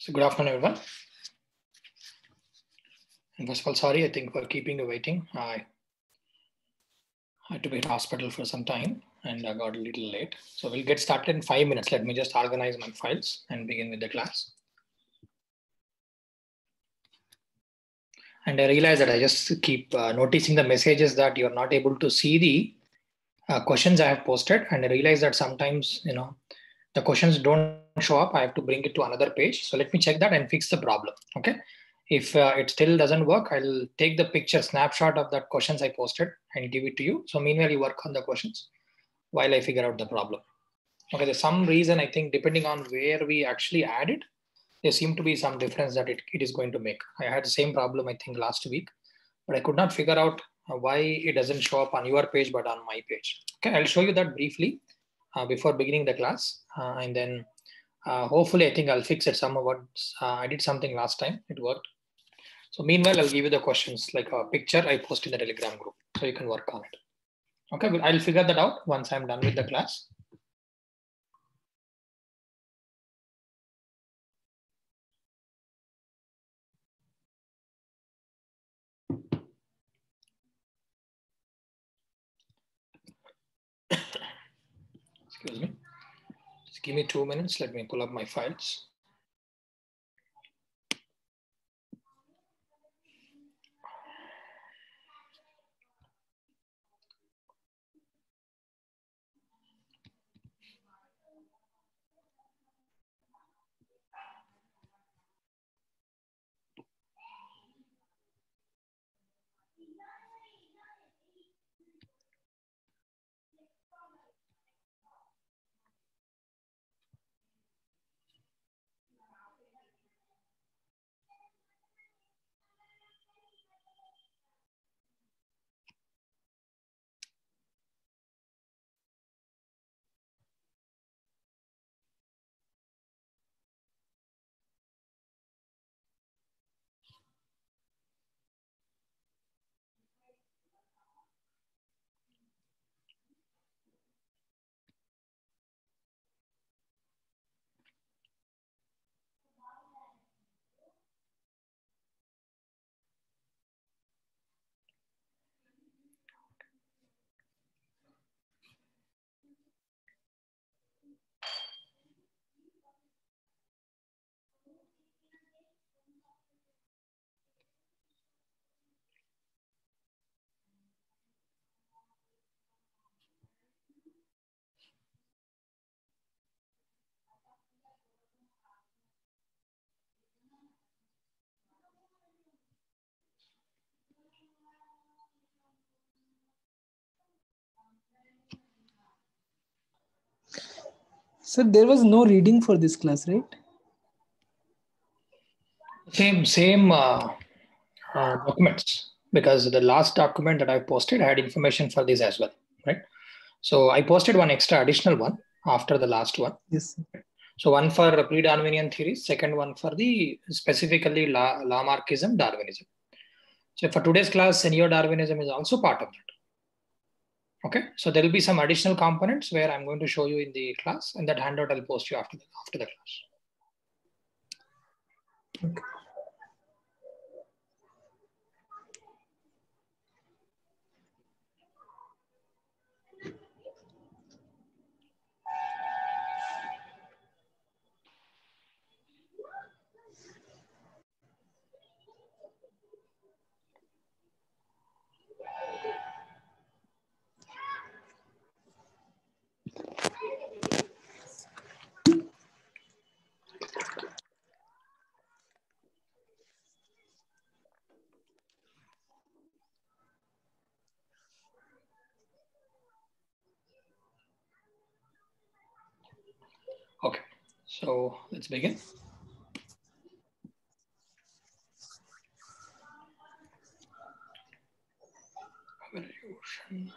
So good afternoon, everyone. And first of all, sorry, I think for keeping you waiting. I had to be in hospital for some time and I got a little late. So we'll get started in five minutes. Let me just organize my files and begin with the class. And I realize that I just keep uh, noticing the messages that you're not able to see the uh, questions I have posted. And I realize that sometimes, you know, the questions don't show up. I have to bring it to another page. So let me check that and fix the problem. Okay. If uh, it still doesn't work, I'll take the picture snapshot of that questions I posted and give it to you. So meanwhile, you work on the questions while I figure out the problem. Okay, there's some reason I think depending on where we actually add it, there seem to be some difference that it, it is going to make. I had the same problem I think last week, but I could not figure out why it doesn't show up on your page but on my page. Okay, I'll show you that briefly uh, before beginning the class, uh, and then uh, hopefully I think I'll fix it. Some of what I did something last time, it worked. So meanwhile, I'll give you the questions like a picture I post in the Telegram group, so you can work on it. Okay, well, I'll figure that out once I'm done with the class. Excuse me. Give me two minutes. Let me pull up my files. Sir, there was no reading for this class, right? Same, same uh, uh, documents because the last document that I posted had information for this as well, right? So I posted one extra additional one after the last one. Yes. Sir. So one for pre-Darwinian theories, second one for the specifically La- Lamarckism, Darwinism. So for today's class, neo-Darwinism is also part of that. Okay, so there will be some additional components where I'm going to show you in the class, and that handout I'll post you after the, after the class. Okay. Okay, so let's begin. Evolution.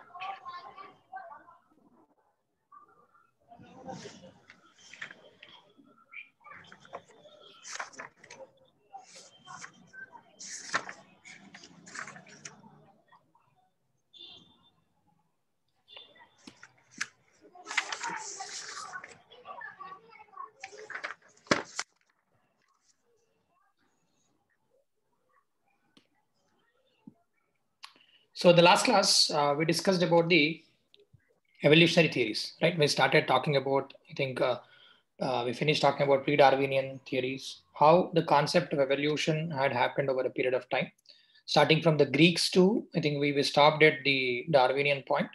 So the last class, uh, we discussed about the evolutionary theories, right? We started talking about, I think uh, uh, we finished talking about pre-Darwinian theories, how the concept of evolution had happened over a period of time, starting from the Greeks to, I think we, we stopped at the Darwinian point.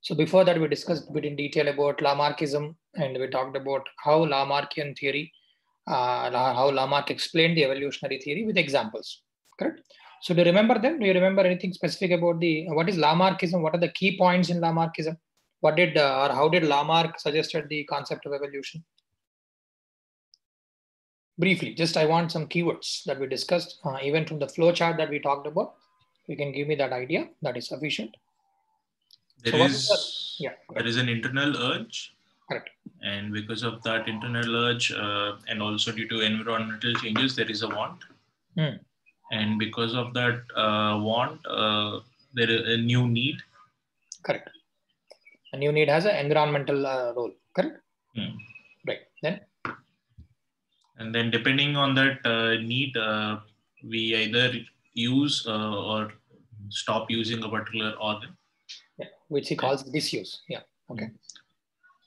So before that, we discussed a bit in detail about Lamarckism, and we talked about how Lamarckian theory, uh, how Lamarck explained the evolutionary theory with examples, correct? So do you remember them? Do you remember anything specific about the, what is Lamarckism? What are the key points in Lamarckism? What did, uh, or how did Lamarck suggested the concept of evolution? Briefly, just I want some keywords that we discussed, uh, even from the flow chart that we talked about. You can give me that idea, that is sufficient. There So is is Yeah, there is an internal urge, correct. and because of that internal urge, uh, and also due to environmental changes, there is a want. Hmm. And because of that uh, want, uh, there is a new need. Correct. And new need has an environmental uh, role, correct? Hmm. Right. Then, And then depending on that uh, need, uh, we either use uh, or stop using a particular organ. yeah, which he calls disuse. Yeah. Okay.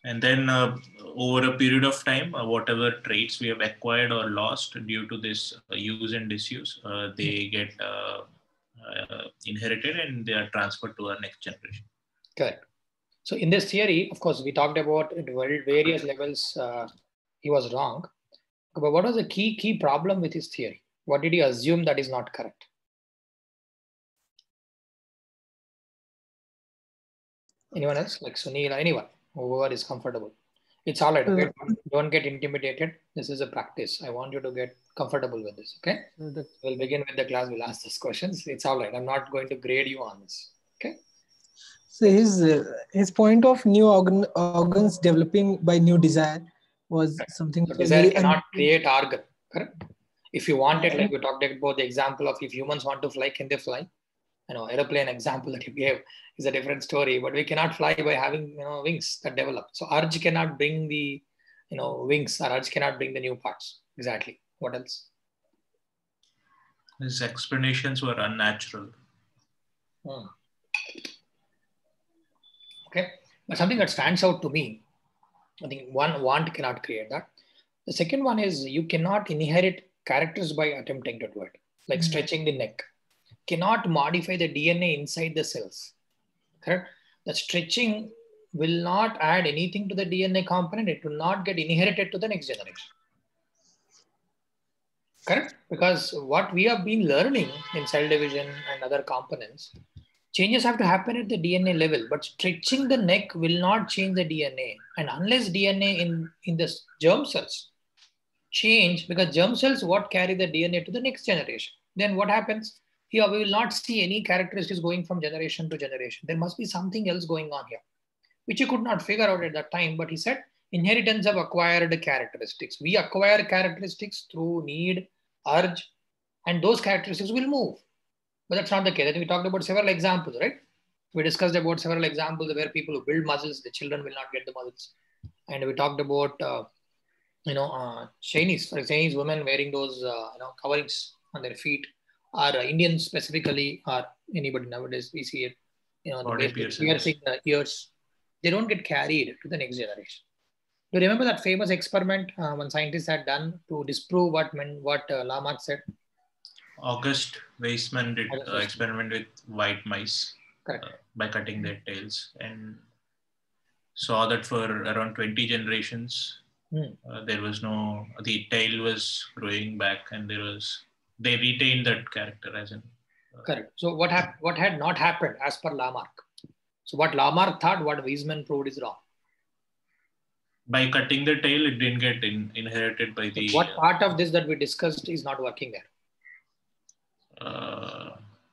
And then uh, over a period of time, uh, whatever traits we have acquired or lost due to this uh, use and disuse, uh, they get uh, uh, inherited and they are transferred to our next generation. Correct. So in this theory, of course, we talked about at various levels. Uh, he was wrong, but what was the key key problem with his theory? What did he assume that is not correct? Anyone else, like Sunil, or anyone, whoever is comfortable. It's all right. Okay, don't, don't get intimidated. This is a practice. I want you to get comfortable with this. Okay, So we'll begin with the class. We'll ask these questions. It's all right. I'm not going to grade you on this. Okay. So his uh, his point of new organ, organs developing by new desire was Right. something. So desire very cannot create organ, correct? If you want it, like we talked about the example of if humans want to fly, can they fly? You know, aeroplane example that you gave is a different story, but we cannot fly by having you know wings that develop. So Arj cannot bring the you know wings, or urge cannot bring the new parts. Exactly. What else? His explanations were unnatural. Hmm. Okay, but something that stands out to me, I think one want cannot create that. The second one is you cannot inherit characters by attempting to do it, like Mhm. stretching the neck. Cannot modify the DNA inside the cells. Correct? The stretching will not add anything to the DNA component. It will not get inherited to the next generation. Correct? Because what we have been learning in cell division and other components, changes have to happen at the DNA level, but stretching the neck will not change the DNA. And unless DNA in, in the germ cells change, because germ cells what carry the DNA to the next generation, then what happens? Here we will not see any characteristics going from generation to generation. There must be something else going on here, which he could not figure out at that time. But he said inheritance of acquired characteristics. We acquire characteristics through need, urge, and those characteristics will move. But that's not the case. We talked about several examples, right? We discussed about several examples where people who build muscles, the children will not get the muscles. And we talked about, uh, you know, uh, Chinese, for Chinese women wearing those, uh, you know, coverings on their feet, or uh, Indians specifically, or anybody nowadays, we see it, you know, the Body way they the ears. They don't get carried to the next generation. Do you remember that famous experiment uh, one scientist had done to disprove what men, what uh, Lamarck said? August Weismann did August uh, experiment with white mice uh, by cutting their tails and saw that for around 20 generations uh, there was no the tail was growing back and there was they retain that character as in Correct. So what hap- what had not happened as per Lamarck? So what Lamarck thought, what Weismann proved is wrong. by cutting the tail it didn't get in, inherited by the what part of this that we discussed is not working there? uh,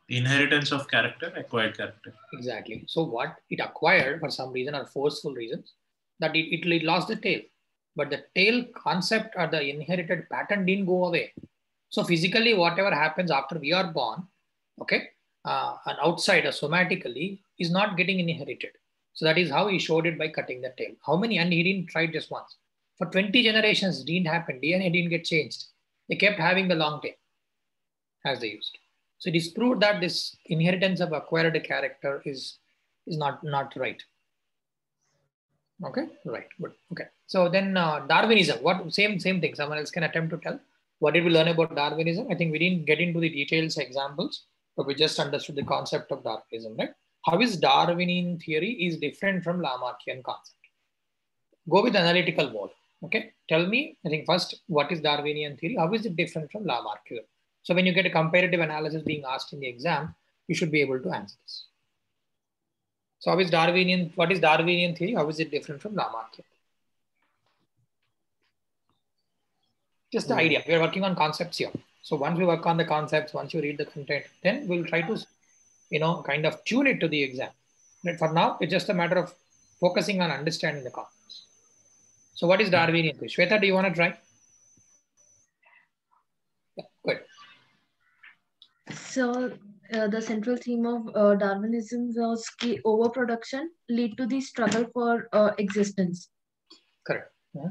inheritance of character acquired character Exactly. So what it acquired for some reason or forceful reasons, that it, it, it lost the tail. But the tail concept or the inherited pattern didn't go away. So physically, whatever happens after we are born, okay, uh, and outside or somatically is not getting inherited. So that is how he showed it by cutting the tail. How many? And he didn't try just once. For 20 generations, didn't happen. DNA didn't get changed. They kept having the long tail as they used. So it is proved that this inheritance of acquired character is, is not, not right. Okay, right, good. Okay. So then uh, Darwinism, what same same thing. Someone else can attempt to tell. What did we learn about Darwinism? I think we didn't get into the details examples, but we just understood the concept of Darwinism, right? How is Darwinian theory is different from Lamarckian concept? Go with analytical mode. Okay, tell me. I think first, what is Darwinian theory? How is it different from Lamarckian? So when you get a comparative analysis being asked in the exam, you should be able to answer this. So how is Darwinian, what is Darwinian theory? How is it different from Lamarckian? Just the mm. idea. We're working on concepts here. So once we work on the concepts, once you read the content, then we'll try to, you know, kind of tune it to the exam. But for now, it's just a matter of focusing on understanding the concepts. So what is Darwinian theory? Shweta, do you want to try? Yeah, good. So uh, the central theme of uh, Darwinism was the overproduction lead to the struggle for uh, existence. Correct. Yeah.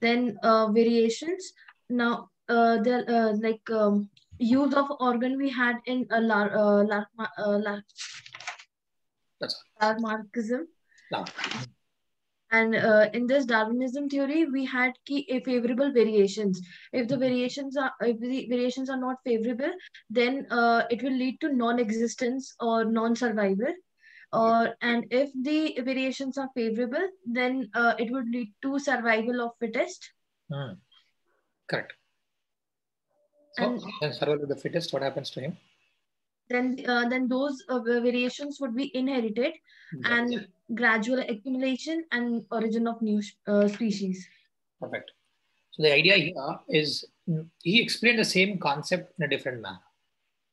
Then uh, variations. Now uh, the uh, like um, use of organ we had in a lar, uh, lar, uh, lar, That's Lamarckism. And uh, in this Darwinism theory, we had key favorable variations. If the variations are if the variations are not favorable, then uh, it will lead to non-existence or non-survival. Or and if the variations are favorable, then uh, it would lead to survival of fittest. Hmm. Correct. So and, then survival of the fittest, what happens to him? Then, uh, then those uh, variations would be inherited, and gradual accumulation and origin of new uh, species. Perfect. So the idea here is he explained the same concept in a different manner.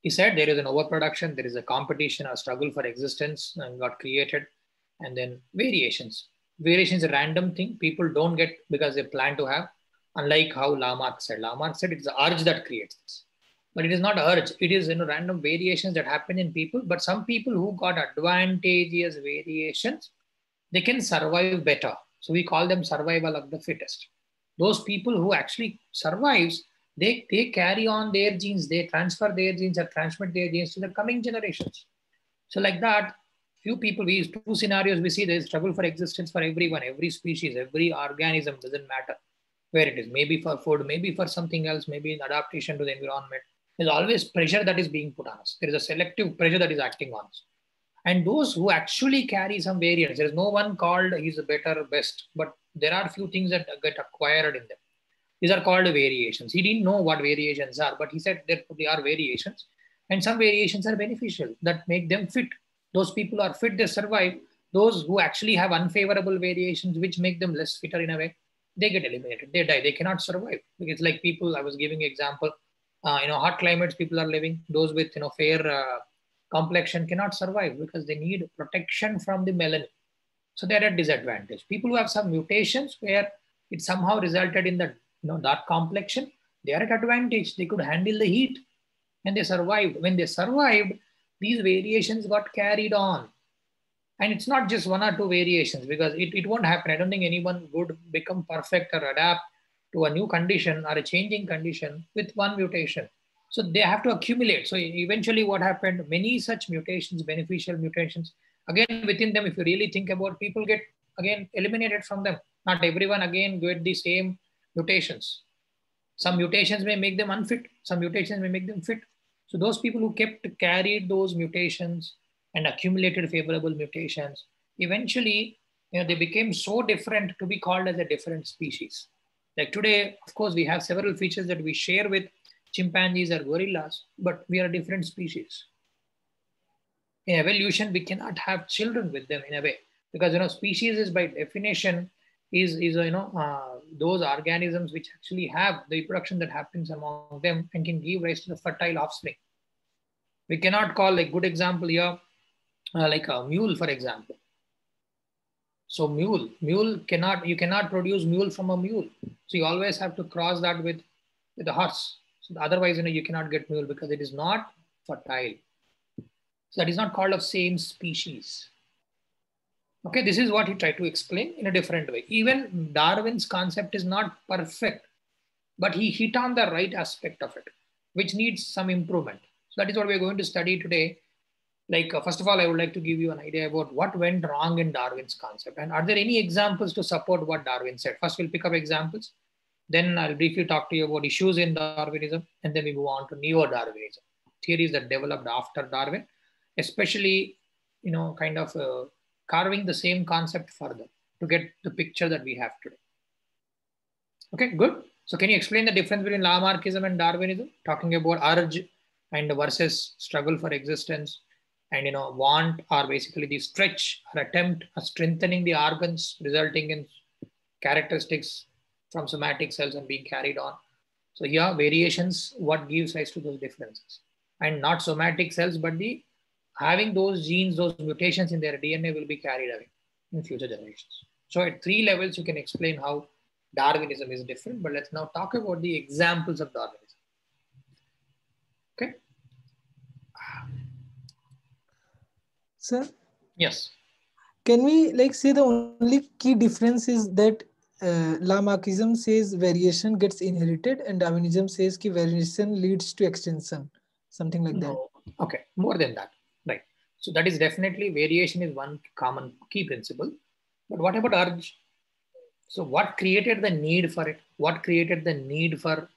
He said there is an overproduction, there is a competition, a struggle for existence and got created, and then variations. Variation is a random thing people don't get because they plan to have, unlike how Lamarck said. Lamarck said it's the urge that creates this. But it is not urge, it is you know, random variations that happen in people. But some people who got advantageous variations, they can survive better. So we call them survival of the fittest. Those people who actually survives, they, they carry on their genes, they transfer their genes or transmit their genes to the coming generations. So like that, few people, we use two scenarios, we see there's struggle for existence for everyone, every species, every organism, doesn't matter where it is, maybe for food, maybe for something else, maybe in adaptation to the environment. There's always pressure that is being put on us. There is a selective pressure that is acting on us. And those who actually carry some variants, there is no one called he's a better, best, but there are few things that get acquired in them. These are called variations. He didn't know what variations are, but he said there they are variations. And some variations are beneficial that make them fit. Those people are fit, they survive. Those who actually have unfavorable variations, which make them less fitter in a way, they get eliminated. They die. They cannot survive. It's like people, I was giving example, uh, you know, hot climates people are living. Those with, you know, fair uh, complexion cannot survive because they need protection from the melanin. So they're at disadvantage. People who have some mutations where it somehow resulted in the you know, dark complexion, they are at advantage. They could handle the heat and they survived. When they survived, these variations got carried on. And it's not just one or two variations because it, it won't happen. I don't think anyone would become perfect or adapt to a new condition or a changing condition with one mutation. So they have to accumulate. So eventually what happened, many such mutations, beneficial mutations, again within them, if you really think about people get again eliminated from them. Not everyone again get the same mutations. Some mutations may make them unfit. Some mutations may make them fit. So those people who kept carried those mutations and accumulated favorable mutations, eventually you know, they became so different to be called as a different species. Like today, of course, we have several features that we share with chimpanzees or gorillas, but we are a different species. In evolution, we cannot have children with them in a way because you know species is by definition is is you know uh, those organisms which actually have the reproduction that happens among them and can give rise to the fertile offspring. We cannot call like good example here, uh, like a mule, for example. So mule, mule cannot, you cannot produce mule from a mule. So you always have to cross that with, with a horse. So otherwise, you know, you cannot get mule because it is not fertile. So that is not called of same species. Okay, this is what he tried to explain in a different way. Even Darwin's concept is not perfect, but he hit on the right aspect of it, which needs some improvement. So that is what we're going to study today. Like, uh, first of all, I would like to give you an idea about what went wrong in Darwin's concept. And are there any examples to support what Darwin said? First, we'll pick up examples. Then I'll briefly talk to you about issues in Darwinism. And then we move on to neo-Darwinism, theories that developed after Darwin, especially, you know, kind of uh, carving the same concept further to get the picture that we have today. Okay, good. So can you explain the difference between Lamarckism and Darwinism? Talking about urge and versus struggle for existence and you know want are basically the stretch or attempt of strengthening the organs resulting in characteristics from somatic cells and being carried on. So here variations, what gives rise to those differences and not somatic cells, but the having those genes, those mutations in their DNA will be carried away in future generations. So at three levels, you can explain how Darwinism is different, but let's now talk about the examples of Darwinism. Okay. Sir? Yes. Can we like say the only key difference is that uh, Lamarckism says variation gets inherited and Darwinism says ki variation leads to extinction, something like no. that. Okay, more than that? So that is definitely variation is one common key principle. But what about urge? So what created the need for it? What created the need for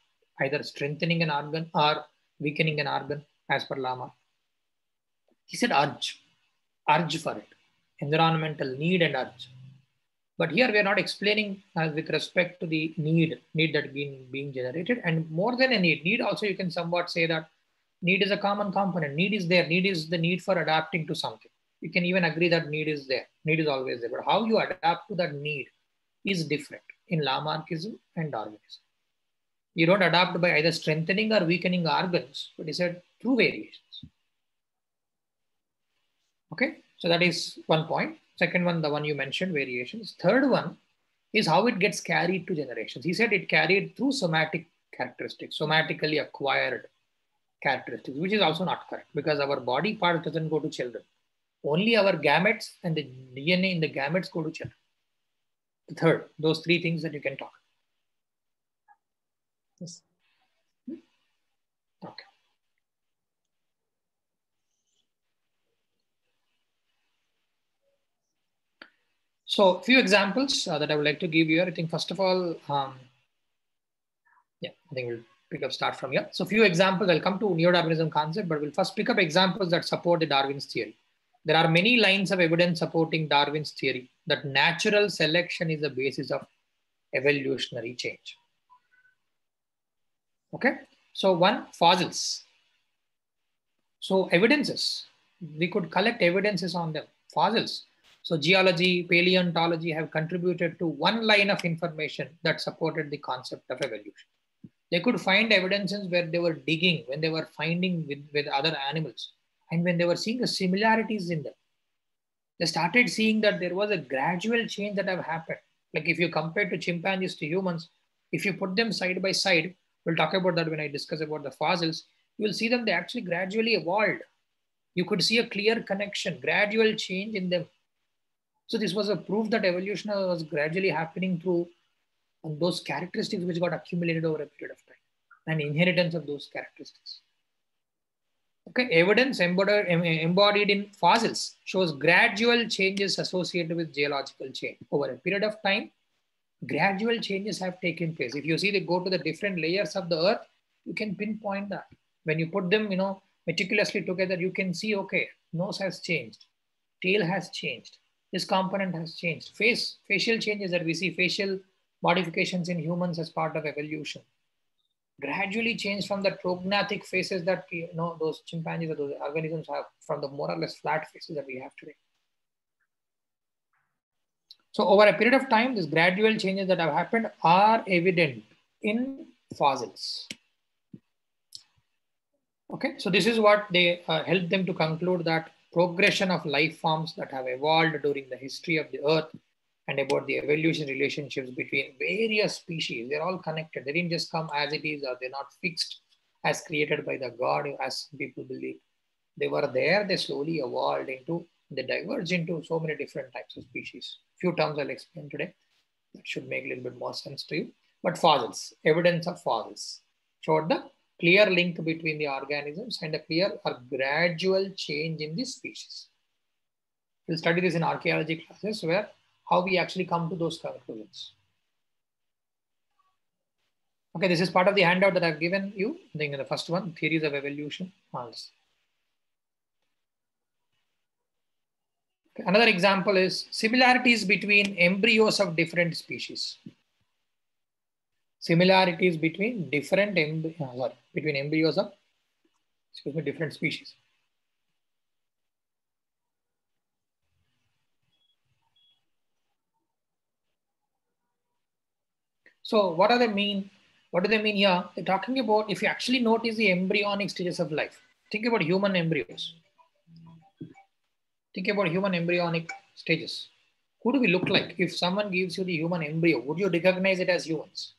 either strengthening an organ or weakening an organ as per Lama? He said urge, urge for it, environmental need and urge. But here we are not explaining uh, with respect to the need, need that being, being generated. And more than a need, need also you can somewhat say that need is a common component. Need is there. Need is the need for adapting to something. You can even agree that need is there. Need is always there. But how you adapt to that need is different in Lamarckism and Darwinism. You don't adapt by either strengthening or weakening organs, but he said through variations. Okay, so that is one point. Second one, the one you mentioned, variations. Third one is how it gets carried to generations. He said it carried through somatic characteristics, somatically acquired characteristics, which is also not correct because our body part doesn't go to children. Only our gametes and the DNA in the gametes go to children. The third, those three things that you can talk. Yes. Okay. So a few examples uh, that I would like to give you. I think first of all, um, yeah, I think we'll pick up start from here. So few examples, I'll come to neo-Darwinism concept, but we'll first pick up examples that support the Darwin's theory. There are many lines of evidence supporting Darwin's theory that natural selection is the basis of evolutionary change. Okay, so one, fossils. So evidences, we could collect evidences on them, fossils. So geology, paleontology have contributed to one line of information that supported the concept of evolution. They could find evidences where they were digging, when they were finding with, with other animals, and when they were seeing the similarities in them. They started seeing that there was a gradual change that have happened. Like if you compare to chimpanzees to humans, if you put them side by side, we'll talk about that when I discuss about the fossils, you will see them, they actually gradually evolved. You could see a clear connection, gradual change in them so this was a proof that evolution was gradually happening through those characteristics which got accumulated over a period of time and inheritance of those characteristics. Okay, evidence embodied, embodied in fossils shows gradual changes associated with geological change. Over a period of time, gradual changes have taken place. If you see they go to the different layers of the earth, you can pinpoint that. When you put them, you know, meticulously together, you can see, okay, nose has changed, tail has changed, this component has changed. Face, facial changes that we see, facial modifications in humans as part of evolution, gradually changed from the prognathic faces that you know those chimpanzees or those organisms have from the more or less flat faces that we have today. So over a period of time, these gradual changes that have happened are evident in fossils. Okay, so this is what they uh, help them to conclude that progression of life forms that have evolved during the history of the earth and about the evolution relationships between various species. They're all connected. They didn't just come as it is or they're not fixed as created by the God as people believe. They were there, they slowly evolved into, they diverged into so many different types of species. Few terms I'll explain today. That should make a little bit more sense to you. But fossils, evidence of fossils showed the clear link between the organisms and a clear or gradual change in the species. We'll study this in archaeology classes where how we actually come to those conclusions. Okay, this is part of the handout that I've given you. I think in the first one, theories of evolution. Okay. Another example is similarities between embryos of different species. Similarities between different embryo, uh, sorry, between embryos of excuse me, different species. So what do they mean? What do they mean here? They're talking about if you actually notice the embryonic stages of life. Think about human embryos. Think about human embryonic stages. Who do we look like? If someone gives you the human embryo, would you recognize it as humans?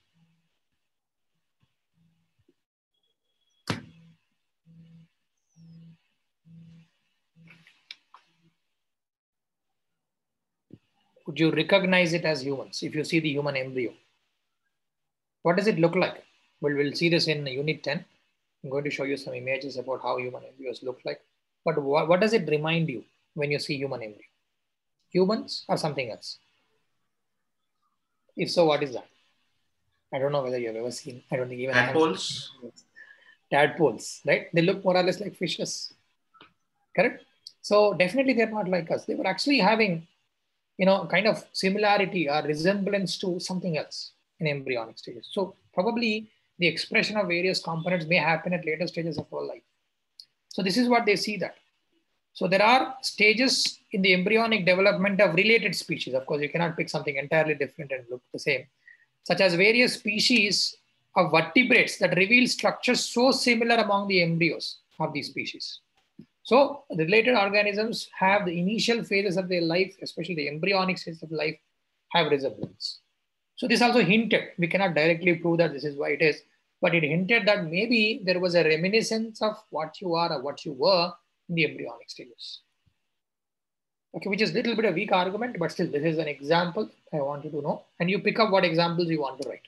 Would you recognize it as humans if you see the human embryo? What does it look like? Well, we'll see this in unit 10. I'm going to show you some images about how human embryos look like. But what, what does it remind you when you see human embryo? Humans or something else? If so, what is that? I don't know whether you've ever seen. I don't think even tadpoles. Tadpoles, right? They look more or less like fishes. Correct? So definitely they're not like us. They were actually having, you know, kind of similarity or resemblance to something else in embryonic stages. So probably the expression of various components may happen at later stages of our life. So this is what they see that. So there are stages in the embryonic development of related species. Of course, you cannot pick something entirely different and look the same, such as various species of vertebrates that reveal structures so similar among the embryos of these species. So the related organisms have the initial phases of their life, especially the embryonic stages of life, have resemblance. So this also hinted, we cannot directly prove that this is why it is, but it hinted that maybe there was a reminiscence of what you are or what you were in the embryonic stages. Okay, which is a little bit of weak argument, but still this is an example I want you to know. And you pick up what examples you want to write.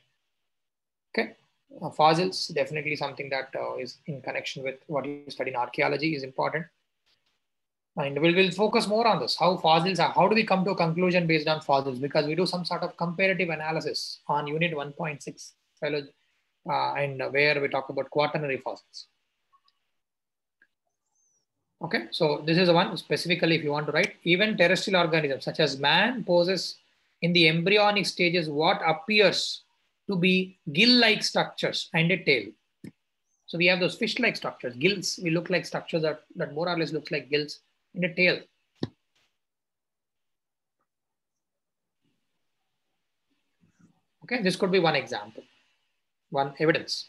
Okay, uh, fossils, definitely something that uh, is in connection with what you study in archaeology is important. And we'll, we'll focus more on this, how fossils are, how do we come to a conclusion based on fossils? Because we do some sort of comparative analysis on unit 1.6 uh, and where we talk about quaternary fossils. Okay, so this is the one specifically if you want to write, even terrestrial organisms such as man poses in the embryonic stages what appears to be gill-like structures and a tail. So we have those fish-like structures, gills, we look like structures that, that more or less looks like gills and a tail. Okay, this could be one example, one evidence.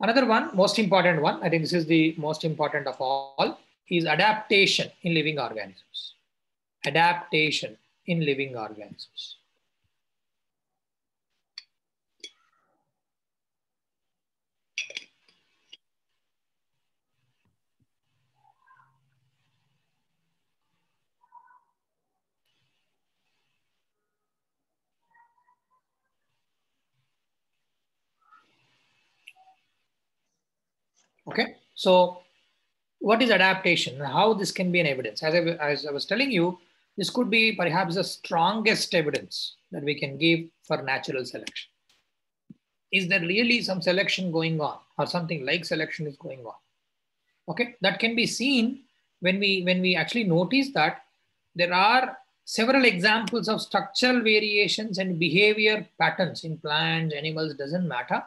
Another one, most important one, I think this is the most important of all, is adaptation in living organisms. Adaptation in living organisms. Okay, so what is adaptation how this can be an evidence? As I, as I was telling you, this could be perhaps the strongest evidence that we can give for natural selection. Is there really some selection going on or something like selection is going on? Okay, that can be seen when we, when we actually notice that there are several examples of structural variations and behavior patterns in plants, animals, doesn't matter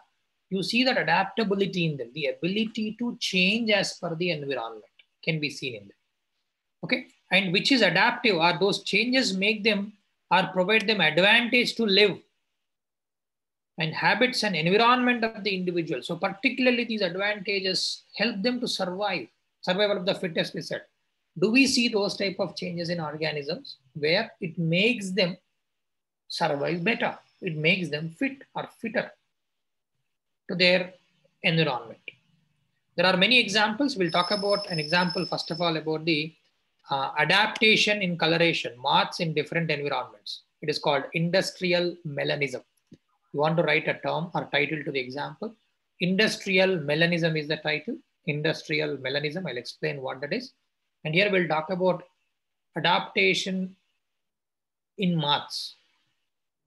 you see that adaptability in them, the ability to change as per the environment can be seen in them. Okay, and which is adaptive are those changes make them or provide them advantage to live and habits and environment of the individual. So particularly these advantages help them to survive, survival of the fittest we said. Do we see those type of changes in organisms where it makes them survive better? It makes them fit or fitter to their environment. There are many examples. We'll talk about an example, first of all, about the uh, adaptation in coloration, moths in different environments. It is called industrial melanism. You want to write a term or title to the example. Industrial melanism is the title. Industrial melanism. I'll explain what that is. And here we'll talk about adaptation in moths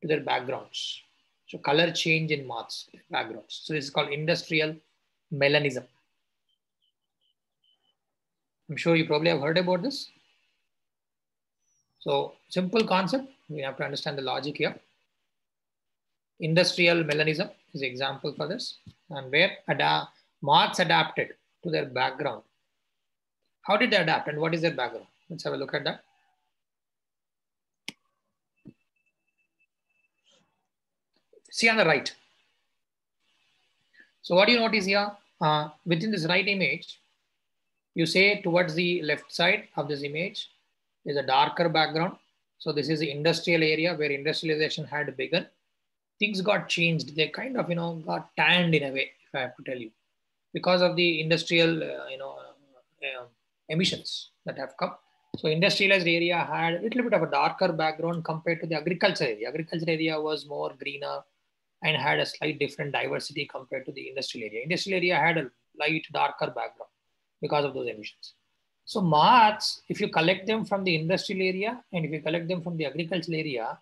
to their backgrounds. So color change in moths backgrounds. So it's called industrial melanism. I'm sure you probably have heard about this. So simple concept, we have to understand the logic here. Industrial melanism is example for this and where ada moths adapted to their background. How did they adapt and what is their background? Let's have a look at that. See on the right. So what do you notice here? Uh, within this right image, you say towards the left side of this image is a darker background. So this is the industrial area where industrialization had begun. Things got changed. They kind of, you know, got tanned in a way, if I have to tell you, because of the industrial, uh, you know, uh, emissions that have come. So industrialized area had a little bit of a darker background compared to the agriculture area. Agriculture area was more greener and had a slight different diversity compared to the industrial area. Industrial area had a light darker background because of those emissions. So moths, if you collect them from the industrial area and if you collect them from the agricultural area,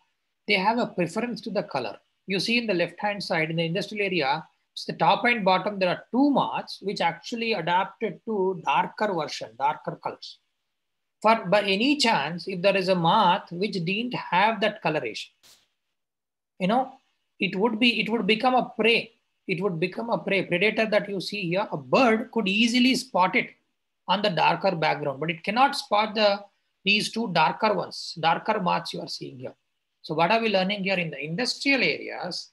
they have a preference to the color. You see in the left-hand side in the industrial area, it's the top and bottom, there are two moths which actually adapted to darker version, darker colors. For by any chance, if there is a moth which didn't have that coloration, you know, it would be, it would become a prey. It would become a prey, predator that you see here. A bird could easily spot it on the darker background, but it cannot spot the these two darker ones, darker moths you are seeing here. So what are we learning here in the industrial areas?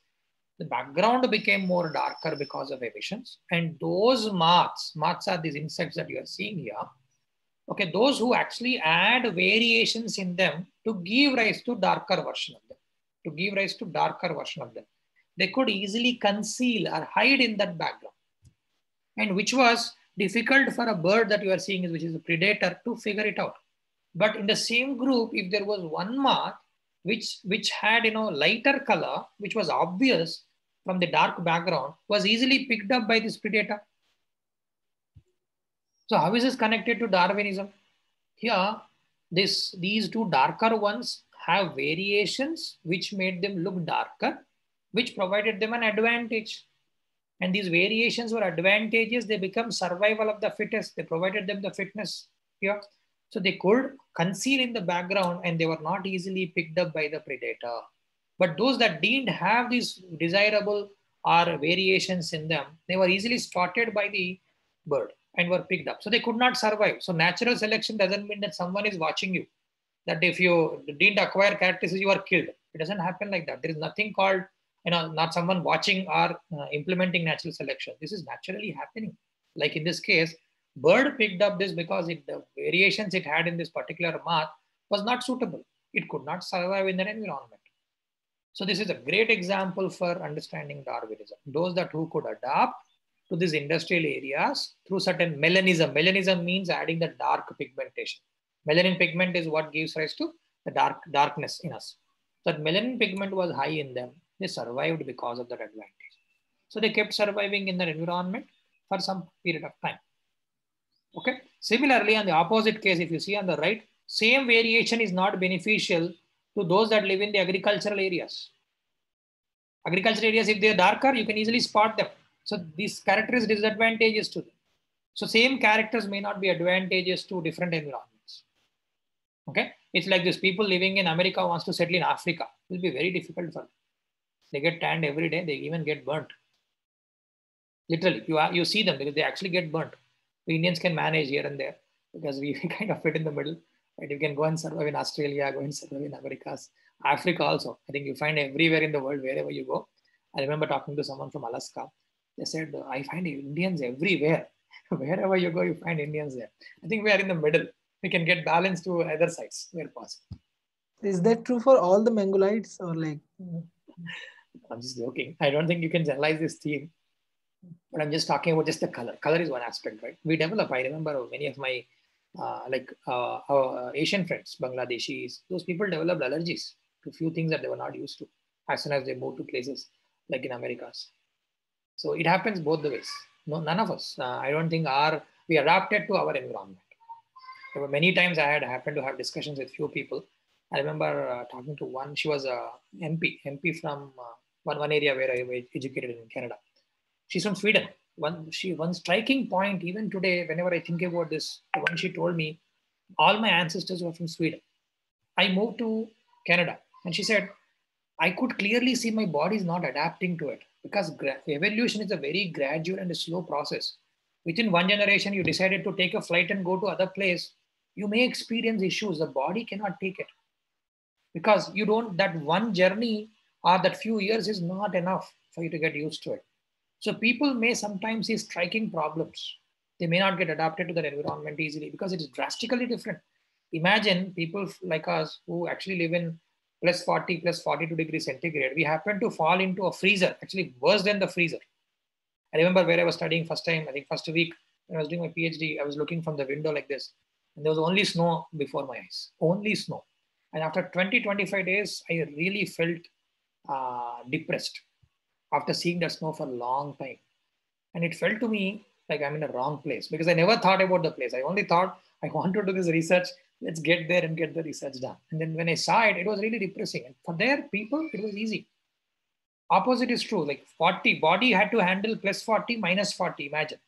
The background became more darker because of emissions. And those moths, moths are these insects that you are seeing here. Okay, those who actually add variations in them to give rise to darker version of them, to give rise to darker version of them. They could easily conceal or hide in that background. And which was difficult for a bird that you are seeing, which is a predator, to figure it out. But in the same group, if there was one moth which, which had you know lighter color, which was obvious from the dark background, was easily picked up by this predator. So how is this connected to Darwinism? Here, this, these two darker ones have variations which made them look darker, which provided them an advantage. And these variations were advantages. They become survival of the fittest. They provided them the fitness here. So they could conceal in the background and they were not easily picked up by the predator. But those that didn't have these desirable or variations in them, they were easily spotted by the bird and were picked up. So they could not survive. So natural selection doesn't mean that someone is watching you. That if you didn't acquire characteristics, you are killed. It doesn't happen like that. There is nothing called, you know, not someone watching or uh, implementing natural selection. This is naturally happening. Like in this case, bird picked up this because it, the variations it had in this particular moth was not suitable. It could not survive in that environment. So this is a great example for understanding Darwinism. Those that who could adapt to these industrial areas through certain melanism. Melanism means adding the dark pigmentation. Melanin pigment is what gives rise to the dark darkness in us. So that melanin pigment was high in them. They survived because of that advantage. So they kept surviving in that environment for some period of time. Okay. Similarly, on the opposite case, if you see on the right, same variation is not beneficial to those that live in the agricultural areas. Agricultural areas, if they're darker, you can easily spot them. So these characters disadvantages to them. So same characters may not be advantageous to different environments. Okay, it's like this people living in America wants to settle in Africa. It will be very difficult for them. They get tanned every day. They even get burnt. Literally, you are, you see them because they actually get burnt. The Indians can manage here and there because we kind of fit in the middle. Right? You can go and survive in Australia, go and survive in Americas, Africa also. I think you find everywhere in the world wherever you go. I remember talking to someone from Alaska. They said, I find Indians everywhere. Wherever you go, you find Indians there. I think we are in the middle. We can get balance to either sides where possible. Is that true for all the mangolites or like? I'm just joking. I don't think you can generalize this theme, but I'm just talking about just the color. Color is one aspect, right? We develop. I remember many of my uh, like uh, our Asian friends, Bangladeshis, those people developed allergies to few things that they were not used to as soon as they moved to places like in Americas. So it happens both the ways. No, none of us. Uh, I don't think are we adapted to our environment. There were many times I had happened to have discussions with few people. I remember uh, talking to one. She was a MP, MP from uh, one one area where I was educated in Canada. She's from Sweden. One she one striking point even today. Whenever I think about this, when she told me, all my ancestors were from Sweden. I moved to Canada, and she said, I could clearly see my body is not adapting to it because evolution is a very gradual and a slow process. Within one generation, you decided to take a flight and go to other place. You may experience issues. The body cannot take it because you don't. That one journey or that few years is not enough for you to get used to it. So people may sometimes see striking problems. They may not get adapted to that environment easily because it is drastically different. Imagine people like us who actually live in plus 40 plus 42 degrees centigrade. We happen to fall into a freezer, actually worse than the freezer. I remember where I was studying first time, I think first week when I was doing my PhD, I was looking from the window like this. And there was only snow before my eyes, only snow. And after 20, 25 days, I really felt uh, depressed after seeing the snow for a long time. And it felt to me like I'm in a wrong place because I never thought about the place. I only thought I want to do this research. Let's get there and get the research done. And then when I saw it, it was really depressing. And for their people, it was easy. Opposite is true. Like 40, body had to handle plus 40, minus 40. Imagine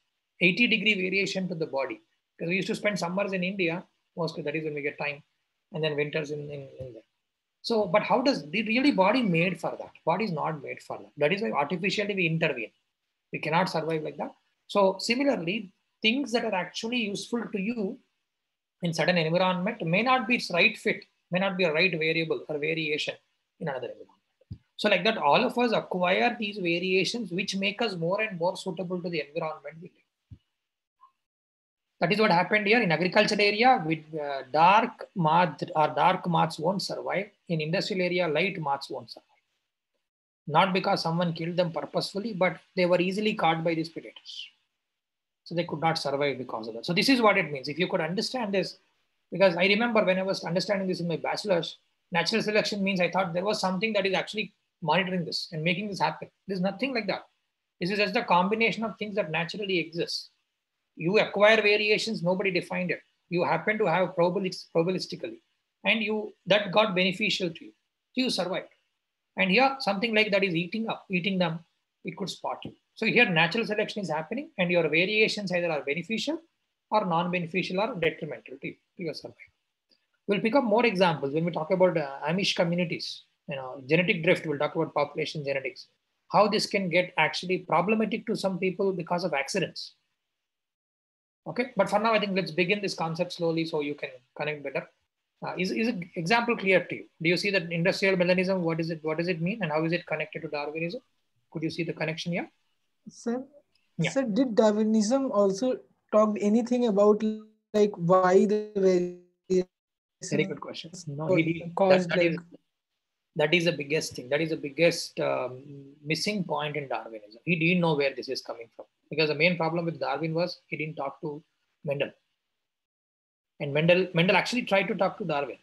80 degree variation to the body. Because we used to spend summers in India, mostly that is when we get time, and then winters in, in, in there. So, but how does the really body made for that? Body is not made for that. That is why artificially we intervene. We cannot survive like that. So similarly, things that are actually useful to you in certain environment may not be its right fit, may not be a right variable or variation in another environment. So like that, all of us acquire these variations which make us more and more suitable to the environment we live. That is what happened here in agriculture area with uh, dark moth or dark moths won't survive. In industrial area, light moths won't survive. Not because someone killed them purposefully, but they were easily caught by these predators. So they could not survive because of that. So this is what it means. If you could understand this, because I remember when I was understanding this in my bachelor's, natural selection means I thought there was something that is actually monitoring this and making this happen. There's nothing like that. This is just a combination of things that naturally exist. You acquire variations, nobody defined it. You happen to have probabilistically, and you that got beneficial to you. So you survived. And here, something like that is eating up, eating them, it could spot you. So here natural selection is happening and your variations either are beneficial or non-beneficial or detrimental to, to your survival. We'll pick up more examples when we talk about uh, Amish communities, you know, genetic drift, we'll talk about population genetics, how this can get actually problematic to some people because of accidents. Okay, but for now, I think let's begin this concept slowly so you can connect better. Uh, is, is an example clear to you? Do you see that industrial melanism, what is it, what does it mean and how is it connected to Darwinism? Could you see the connection here? Sir, yeah. sir, did Darwinism also talk anything about like why the variation? Very good question. No, he did. That, that, like... is, that is the biggest thing. That is the biggest um, missing point in Darwinism. He didn't know where this is coming from because the main problem with Darwin was he didn't talk to Mendel. And Mendel, Mendel actually tried to talk to Darwin.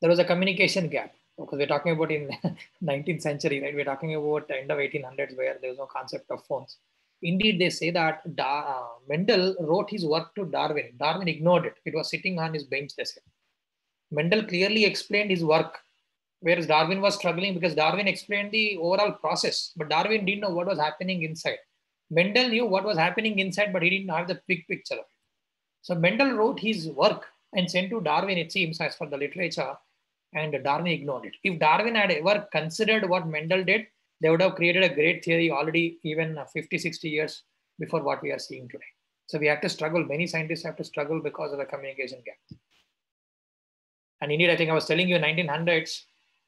There was a communication gap because we're talking about in 19th century, right? We're talking about the end of 1800s where there was no concept of phones. Indeed, they say that da- uh, Mendel wrote his work to Darwin. Darwin ignored it. It was sitting on his bench, they said. Mendel clearly explained his work, whereas Darwin was struggling because Darwin explained the overall process, but Darwin didn't know what was happening inside. Mendel knew what was happening inside, but he didn't have the big picture of it. So Mendel wrote his work and sent to Darwin, it seems, as for the literature, and Darwin ignored it. If Darwin had ever considered what Mendel did, they would have created a great theory already even 50, 60 years before what we are seeing today. So we have to struggle. Many scientists have to struggle because of the communication gap. And indeed, I think I was telling you in 1900s,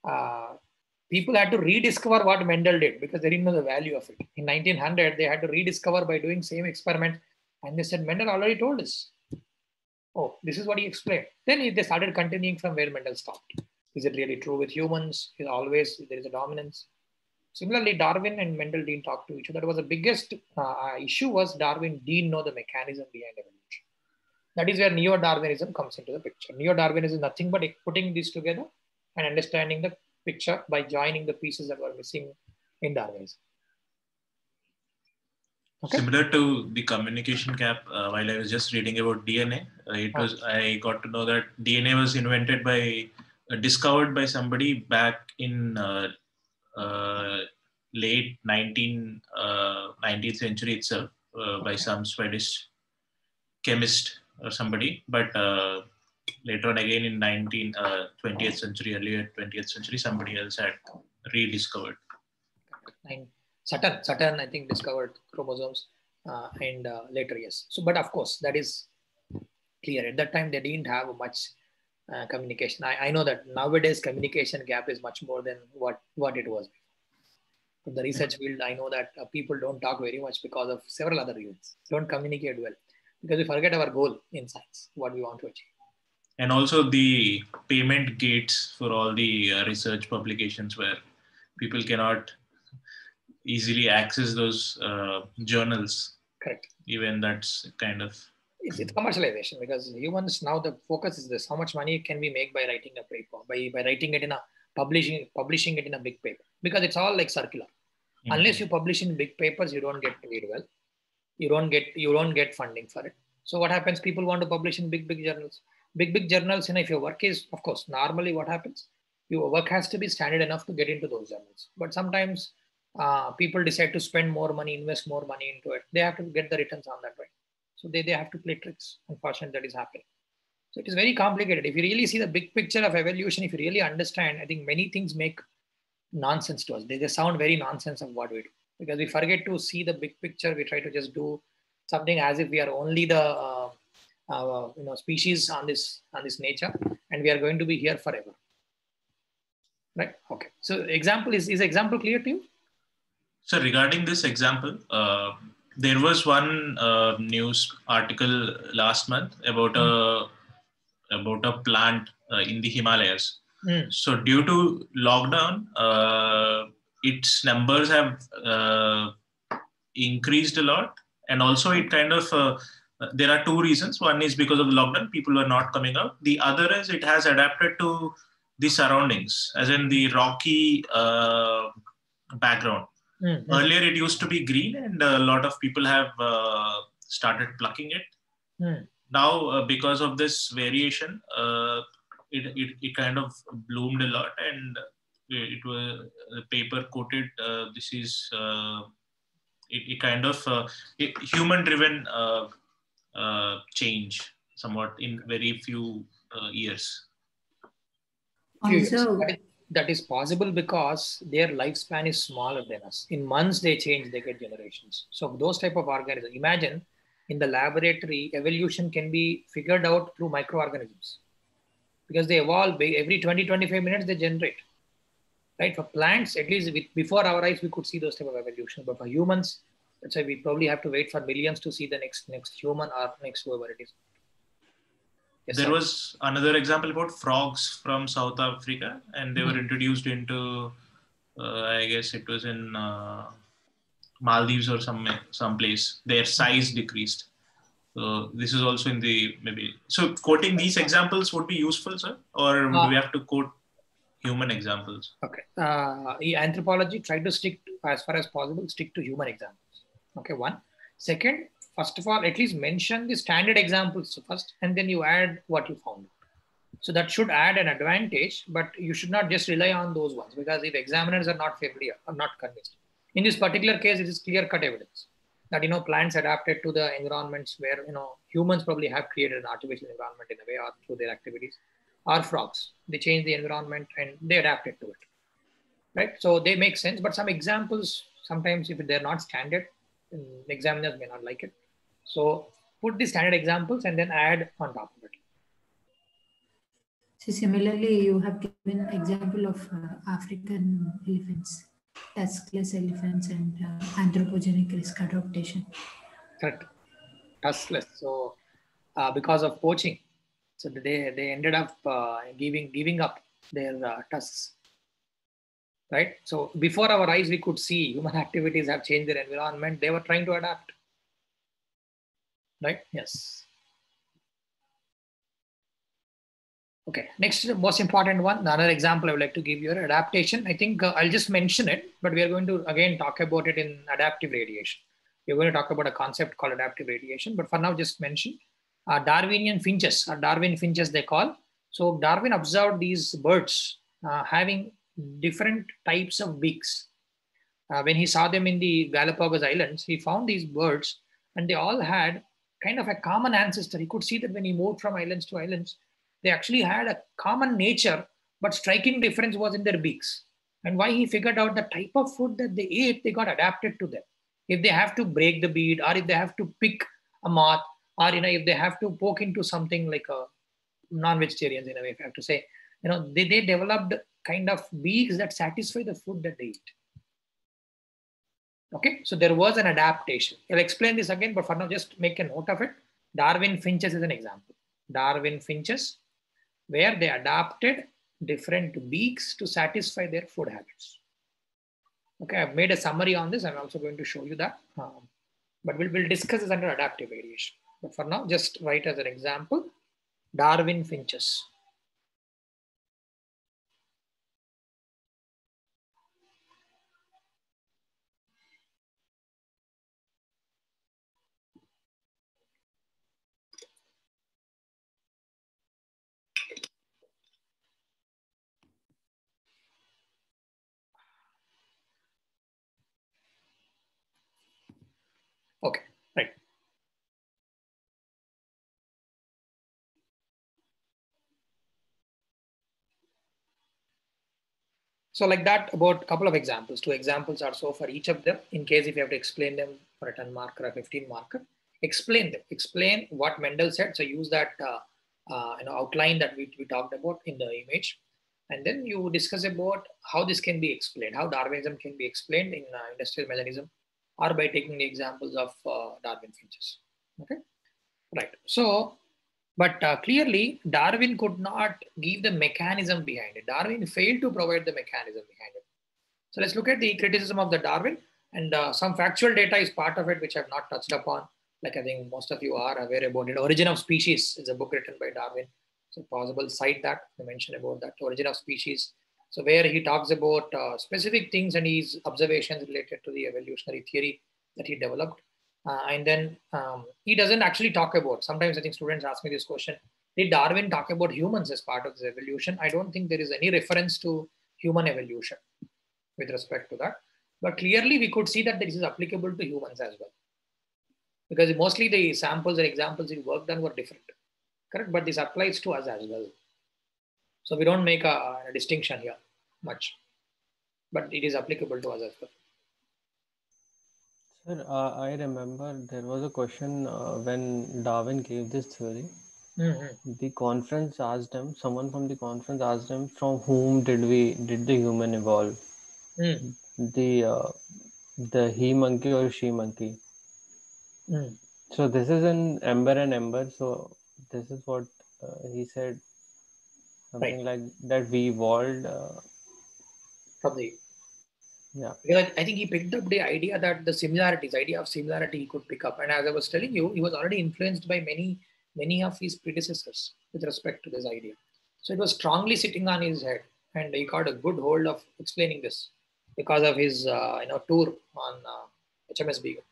uh, people had to rediscover what Mendel did because they didn't know the value of it. In 1900, they had to rediscover by doing same experiment. And they said, Mendel already told us. Oh, this is what he explained. Then they started continuing from where Mendel stopped. Is it really true with humans? Is always there is a dominance? Similarly, Darwin and Mendel didn't talk to each other. That was the biggest uh, issue was Darwin didn't know the mechanism behind evolution. That is where neo-Darwinism comes into the picture. Neo-Darwinism is nothing but putting these together and understanding the picture by joining the pieces that were missing in the. Okay. Similar to the communication gap, uh, while I was just reading about DNA, uh, it was I got to know that DNA was invented by, uh, discovered by somebody back in uh, uh, late 19, 19th century itself uh, by some Swedish chemist or somebody. But later on, again in 19, 20th century, earlier 20th century, somebody else had rediscovered. And Sutton, Sutton, I think, discovered chromosomes uh, and uh, later, yes. So, but of course, that is clear. At that time, they didn't have much uh, communication. I, I know that nowadays communication gap is much more than what, what it was. In the research field, I know that uh, people don't talk very much because of several other reasons. Don't communicate well because we forget our goal in science, what we want to achieve. And also the payment gates for all the uh, research publications where people cannot easily access those uh, journals. Correct. Even that's kind of it's, it's, commercialization because humans now the focus is this: how much money can we make by writing a paper, by by writing it in a publishing publishing it in a big paper because it's all like circular. Mm-hmm. Unless you publish in big papers, you don't get paid well. You don't get you don't get funding for it. So what happens? People want to publish in big big journals. Big big journals, and if your work is, of course, normally what happens? Your work has to be standard enough to get into those journals. But sometimes uh, people decide to spend more money, invest more money into it, they have to get the returns on that right? So they, they have to play tricks. Unfortunately, that is happening. So it is very complicated. If you really see the big picture of evolution, if you really understand, I think many things make nonsense to us. They, they sound very nonsense of what we do because we forget to see the big picture. We try to just do something as if we are only the uh, uh, you know species on this on this nature, and we are going to be here forever. Right? Okay. So example is is example clear to you? So regarding this example, uh, there was one uh, news article last month about mm. a about a plant uh, in the Himalayas. Mm. So due to lockdown, uh, its numbers have uh, increased a lot, and also it kind of uh, there are two reasons. One is because of the lockdown, people were not coming out. The other is it has adapted to the surroundings, as in the rocky background. Mm-hmm. Earlier, it used to be green, and a lot of people have uh, started plucking it. Mm. Now, uh, because of this variation, uh, it, it, it kind of bloomed a lot, and it was the paper quoted. Uh, this is uh, it, it, kind of uh, change, somewhat in very few years. Also, that is possible because their lifespan is smaller than us. In months, they change, they get generations. So those type of organisms, imagine in the laboratory, evolution can be figured out through microorganisms because they evolve every 20, 25 minutes, they generate. Right? For plants, at least with, before our eyes, we could see those type of evolution. But for humans, that's why we probably have to wait for millions to see the next next human or next whoever it is. Yes, there sir. was another example about frogs from South Africa, and they mm-hmm. were introduced into, uh, I guess it was in uh, Maldives or some some place. Their size decreased. So this is also in the maybe. So quoting these examples would be useful, sir, or uh, do we have to quote human examples? Okay. Uh, anthropology try to stick to, as far as possible stick to human examples. Okay, one. Second, first of all, at least mention the standard examples first, and then you add what you found. So that should add an advantage, but you should not just rely on those ones because if examiners are not familiar or not convinced. In this particular case, it is clear-cut evidence that you know plants adapted to the environments where you know humans probably have created an artificial environment in a way or through their activities, or frogs. They change the environment and they adapted to it. Right? So they make sense, but some examples sometimes if they're not standard, examiners may not like it. So put the standard examples and then add on top of it. So similarly, you have given example of uh, African elephants, tuskless elephants and uh, anthropogenic risk adaptation. Correct. Tuskless. So uh, because of poaching, so they, they ended up uh, giving, giving up their uh, tusks. Right. So before our eyes, we could see human activities have changed their environment. They were trying to adapt right? Yes. Okay, next most important one, another example I would like to give you adaptation. I think uh, I'll just mention it, but we are going to again talk about it in adaptive radiation. We're going to talk about a concept called adaptive radiation, but for now just mention uh, Darwinian finches or Darwin finches they call. So Darwin observed these birds uh, having different types of beaks. Uh, when he saw them in the Galapagos Islands, he found these birds and they all had kind of a common ancestor. He could see that when he moved from islands to islands, they actually had a common nature, but striking difference was in their beaks. And why he figured out the type of food that they ate, they got adapted to them. If they have to break the bead, or if they have to pick a moth, or you know, if they have to poke into something like a non-vegetarians in a way, if I have to say, you know, they, they developed kind of beaks that satisfy the food that they eat. Okay, so there was an adaptation. I'll explain this again, but for now, just make a note of it. Darwin finches is an example. Darwin finches where they adapted different beaks to satisfy their food habits. Okay, I've made a summary on this. I'm also going to show you that. Um, but we'll, we'll discuss this under adaptive variation. But for now, just write as an example, Darwin finches. Okay, right. So like that, about a couple of examples. Two examples are so for each of them. In case if you have to explain them for a 10 marker or 15 marker, explain them. Explain what Mendel said. So use that uh, uh, you know outline that we, we talked about in the image. And then you discuss about how this can be explained, how Darwinism can be explained in uh, industrial melanism or by taking the examples of uh, Darwin finches. Okay, right. So, but uh, clearly Darwin could not give the mechanism behind it. Darwin failed to provide the mechanism behind it. So let's look at the criticism of the Darwin and uh, some factual data is part of it, which I've not touched upon. Like I think most of you are aware about it. Origin of Species is a book written by Darwin. So possible cite that, I mentioned about that, Origin of Species so where he talks about uh, specific things and his observations related to the evolutionary theory that he developed. Uh, and then um, he doesn't actually talk about, sometimes I think students ask me this question, did Darwin talk about humans as part of this evolution? I don't think there is any reference to human evolution with respect to that. But clearly we could see that this is applicable to humans as well. Because mostly the samples and examples he worked on were different, correct? But this applies to us as well. So we don't make a, a distinction here much, but it is applicable to us as well. Sir, uh, I remember there was a question uh, when Darwin gave this theory. Mm-hmm. The conference asked him, someone from the conference asked him, from whom did we did the human evolve? Mm. The uh, the he monkey or she monkey. Mm. So this is in Ember and Ember. So this is what uh, he said something right. like that we evolved uh... from the yeah. Because i think he picked up the idea that the similarities idea of similarity he could pick up. And as i was telling you he was already influenced by many many of his predecessors with respect to this idea. So it was strongly sitting on his head and he got a good hold of explaining this because of his uh, you know tour on uh, hms beagle.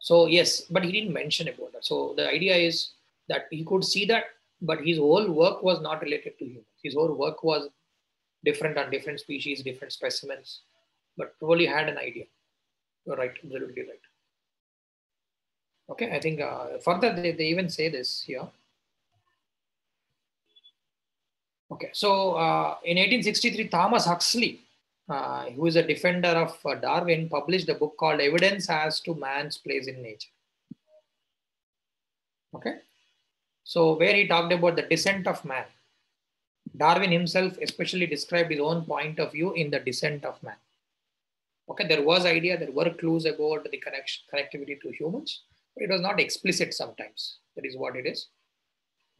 So yes but he didn't mention about that. So the idea is that he could see that but his whole work was not related to humans. His whole work was different on different species, different specimens, but probably had an idea. You're right, absolutely right. Okay, I think uh, further they, they even say this here. Okay, so uh, in 1863, Thomas Huxley, uh, who is a defender of uh, Darwin, published a book called Evidence as to Man's Place in Nature. Okay, so where he talked about the descent of man. Darwin himself especially described his own point of view in the descent of man. Okay, there was idea, there were clues about the connection, connectivity to humans, but it was not explicit sometimes. That is what it is.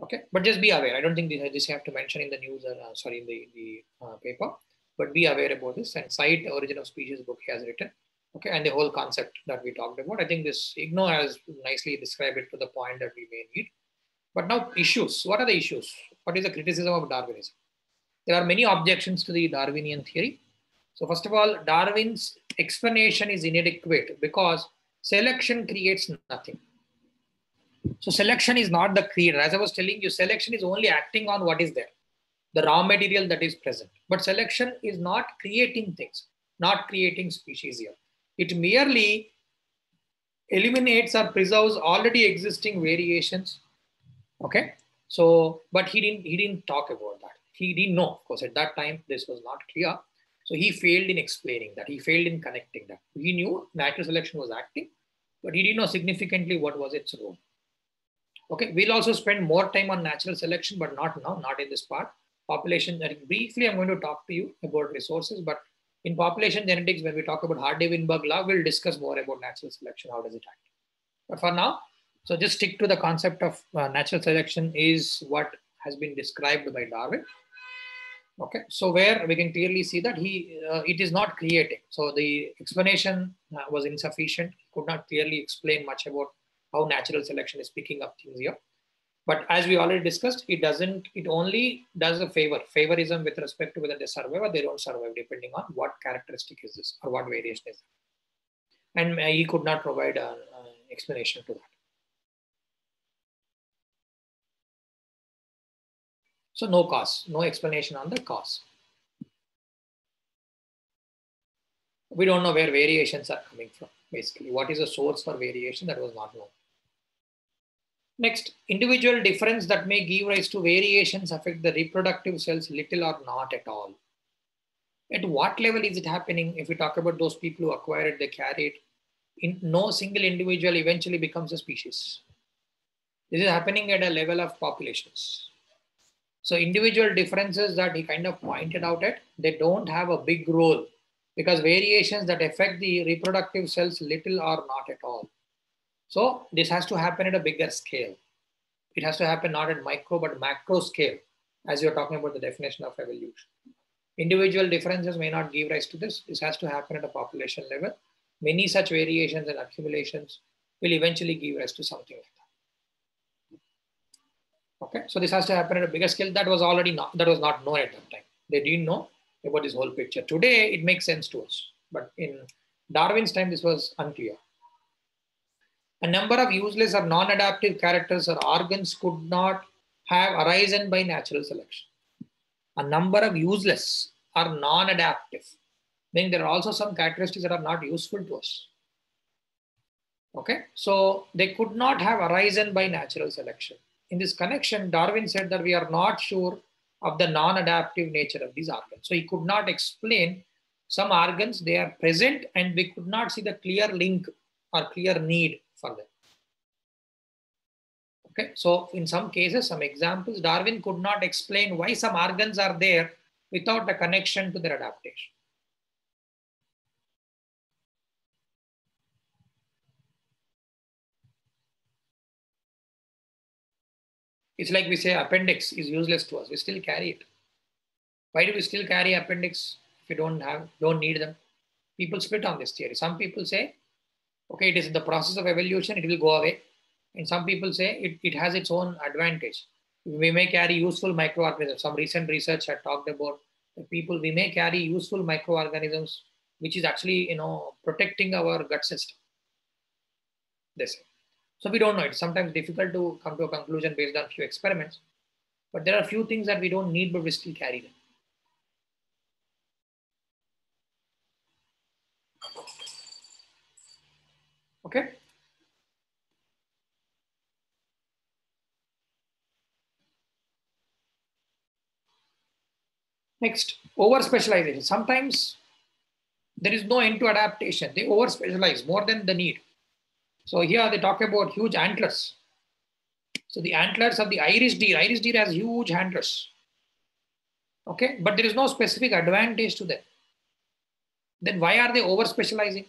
Okay, but just be aware. I don't think this, have to mention in the news, or, uh, sorry, in the, the uh, paper, but be aware about this and cite Origin of Species book he has written. Okay, and the whole concept that we talked about. I think this IGNOU has nicely described it to the point that we may need. But now issues, what are the issues? what is the criticism of Darwinism? There are many objections to the Darwinian theory. So first of all, Darwin's explanation is inadequate because selection creates nothing. So selection is not the creator. As I was telling you, selection is only acting on what is there, the raw material that is present. But selection is not creating things, not creating species here. It merely eliminates or preserves already existing variations. Okay. So, but he didn't he didn't talk about that. He didn't know, of course, at that time this was not clear. So he failed in explaining that. He failed in connecting that. He knew natural selection was acting, but he didn't know significantly what was its role. Okay, we'll also spend more time on natural selection, but not now, not in this part. Population, briefly, I'm going to talk to you about resources, but in population genetics, when we talk about Hardy-Weinberg law, we'll discuss more about natural selection, how does it act. But for now, so just stick to the concept of uh, natural selection is what has been described by Darwin. Okay, so where we can clearly see that he, uh, it is not creating. So the explanation uh, was insufficient, could not clearly explain much about how natural selection is picking up things here. But as we already discussed, it doesn't, it only does a favor, favorism with respect to whether they survive or they don't survive, depending on what characteristic is this or what variation is that. And uh, he could not provide an explanation to that. So no cause, no explanation on the cause. We don't know where variations are coming from, basically. What is the source for variation that was not known. Next, individual difference that may give rise to variations affect the reproductive cells little or not at all. At what level is it happening? If we talk about those people who acquire it, they carry it. In, no single individual eventually becomes a species. This is happening at a level of populations. So individual differences that he kind of pointed out at, they don't have a big role because variations that affect the reproductive cells little or not at all. So this has to happen at a bigger scale. It has to happen not at micro, but macro scale, as you're talking about the definition of evolution. Individual differences may not give rise to this. This has to happen at a population level. Many such variations and accumulations will eventually give rise to something like. Okay, so this has to happen at a bigger scale. That was already not that was not known at that time. They didn't know about this whole picture. Today it makes sense to us, but in Darwin's time this was unclear. A number of useless or non-adaptive characters or organs could not have arisen by natural selection. A number of useless or non-adaptive, meaning there are also some characteristics that are not useful to us. Okay, so they could not have arisen by natural selection. In this connection, Darwin said that we are not sure of the non-adaptive nature of these organs. So he could not explain some organs, they are present and we could not see the clear link or clear need for them. Okay, so in some cases, some examples, Darwin could not explain why some organs are there without a connection to their adaptation. It's like we say appendix is useless to us. We still carry it. Why do we still carry appendix if we don't have, don't need them? People split on this theory. Some people say okay, it is in the process of evolution, it will go away. And some people say it, it has its own advantage. We may carry useful microorganisms. Some recent research had talked about the people, we may carry useful microorganisms, which is actually, you know, protecting our gut system. They say. So we don't know. It's sometimes difficult to come to a conclusion based on few experiments. But there are a few things that we don't need, but we still carry them. Okay. Next, over specialization. Sometimes there is no end to adaptation. They over specialize more than the need. So here they talk about huge antlers. So the antlers of the Irish deer, Irish deer has huge antlers. Okay, but there is no specific advantage to them. Then why are they over specializing?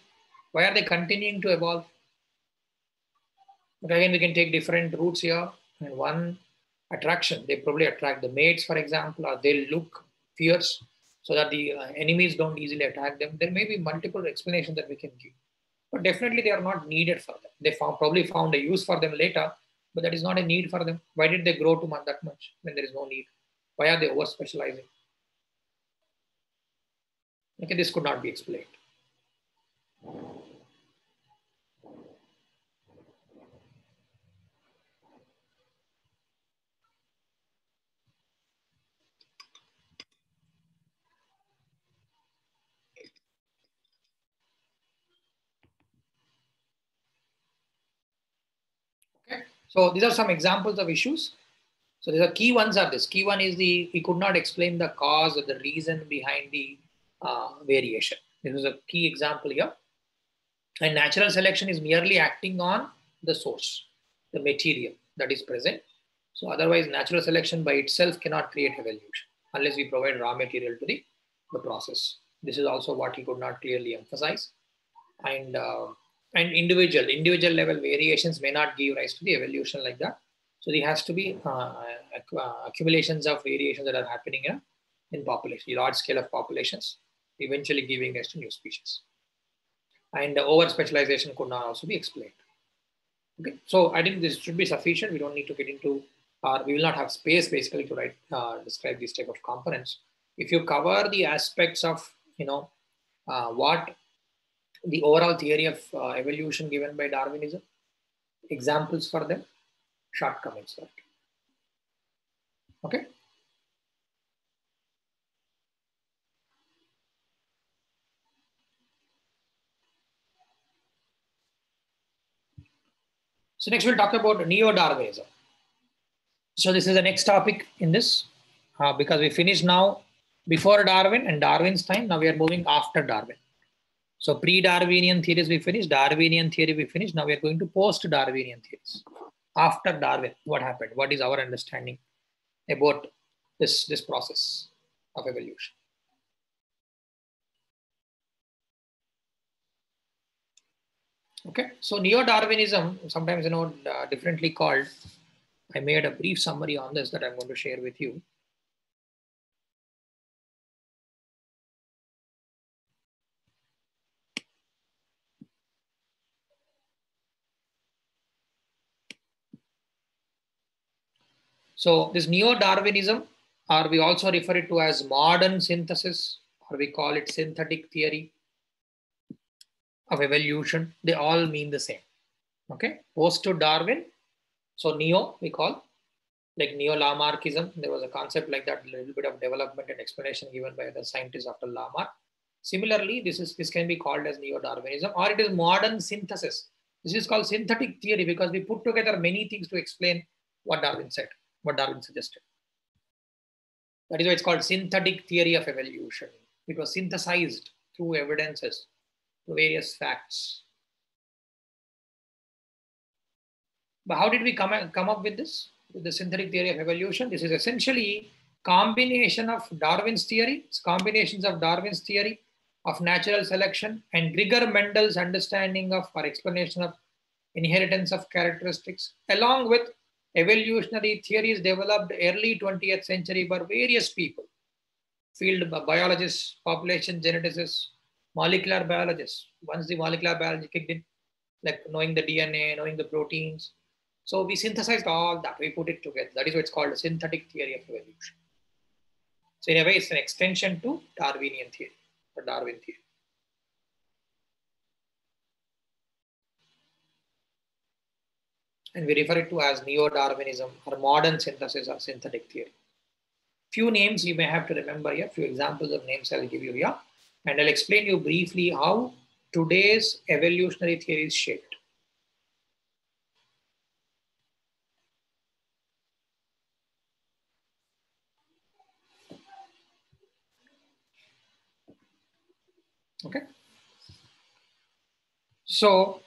Why are they continuing to evolve? But again, we can take different routes here. And one attraction, they probably attract the mates, for example, or they look fierce so that the uh, enemies don't easily attack them. There may be multiple explanations that we can give. But definitely they are not needed for them. They found, probably found a use for them later, but that is not a need for them. Why did they grow to that much when there is no need? Why are they over specializing? Okay, this could not be explained. Okay, so these are some examples of issues. So these are key ones are this. Key one is the, we could not explain the cause or the reason behind the uh, variation. This is a key example here. And natural selection is merely acting on the source, the material that is present. So otherwise natural selection by itself cannot create evolution unless we provide raw material to the, the process. This is also what he could not clearly emphasize. And, uh, and individual, individual level variations may not give rise to the evolution like that. So there has to be uh, accumulations of variations that are happening in, in population, large scale of populations, eventually giving rise to new species. And over specialization could not also be explained. Okay, so I think this should be sufficient. We don't need to get into, or we will not have space basically to write, uh, describe these type of components. If you cover the aspects of, you know, uh, what the overall theory of uh, evolution given by Darwinism, examples for them, shortcomings for it. Okay. So next we'll talk about neo-Darwinism. So this is the next topic in this uh, because we finished now before Darwin and Darwin's time. Now we are moving after Darwin. So pre-Darwinian theories we finished, Darwinian theory we finished. Now we are going to post-Darwinian theories. After Darwin, what happened? What is our understanding about this, this process of evolution? Okay, so neo-Darwinism, sometimes you know uh, differently called. I made a brief summary on this that I'm going to share with you. So this neo-Darwinism, or we also refer it to as modern synthesis, or we call it synthetic theory of evolution, they all mean the same. Okay, post to Darwin. So neo we call like neo-Lamarckism. There was a concept like that, a little bit of development and explanation given by the scientists after Lamarck. Similarly, this is this can be called as neo-Darwinism, or it is modern synthesis. This is called synthetic theory because we put together many things to explain what Darwin said, what Darwin suggested. That is why it's called synthetic theory of evolution. It was synthesized through evidences to various facts. But how did we come, come up with this? With the synthetic theory of evolution. This is essentially combination of Darwin's theory, combinations of Darwin's theory of natural selection and Gregor Mendel's understanding of or explanation of inheritance of characteristics, along with evolutionary theories developed early 20th century by various people, field biologists, population geneticists, molecular biologists. Once the molecular biology kicked in, like knowing the DNA, knowing the proteins. So we synthesized all that, we put it together. That is what it's called a synthetic theory of evolution. So in a way, it's an extension to Darwinian theory or Darwin theory. And we refer it to as neo-Darwinism or modern synthesis or synthetic theory. Few names you may have to remember here, few examples of names I'll give you here. And I'll explain you briefly how today's evolutionary theory is shaped. Okay. So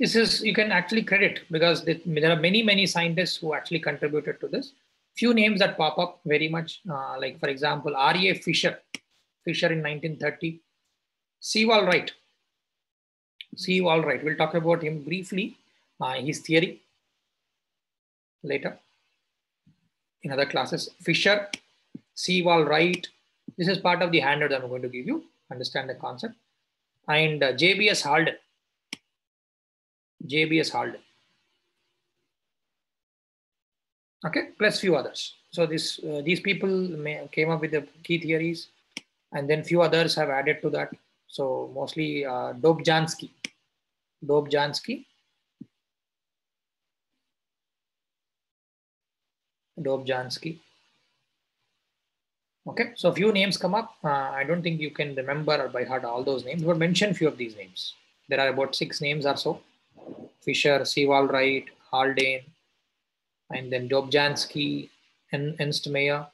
this is, you can actually credit because there are many, many scientists who actually contributed to this. Few names that pop up very much, uh, like for example, R.A. Fisher, Fisher in 1930. Sewall Wright. Sewall Wright. We'll talk about him briefly, uh, his theory later in other classes. Fisher, Sewall Wright. This is part of the handout that I'm going to give you. Understand the concept. And uh, JBS Haldane. JBS Haldane. Okay, plus few others. So this uh, these people may, came up with the key theories, and then few others have added to that. So mostly uh, Dobzhansky, Dobzhansky, Dobzhansky. Okay, so few names come up. Uh, I don't think you can remember by heart all those names, but mention few of these names. There are about six names or so. Fisher, Sewall Wright, Haldane, and then Dobzhansky, Ernst Mayr,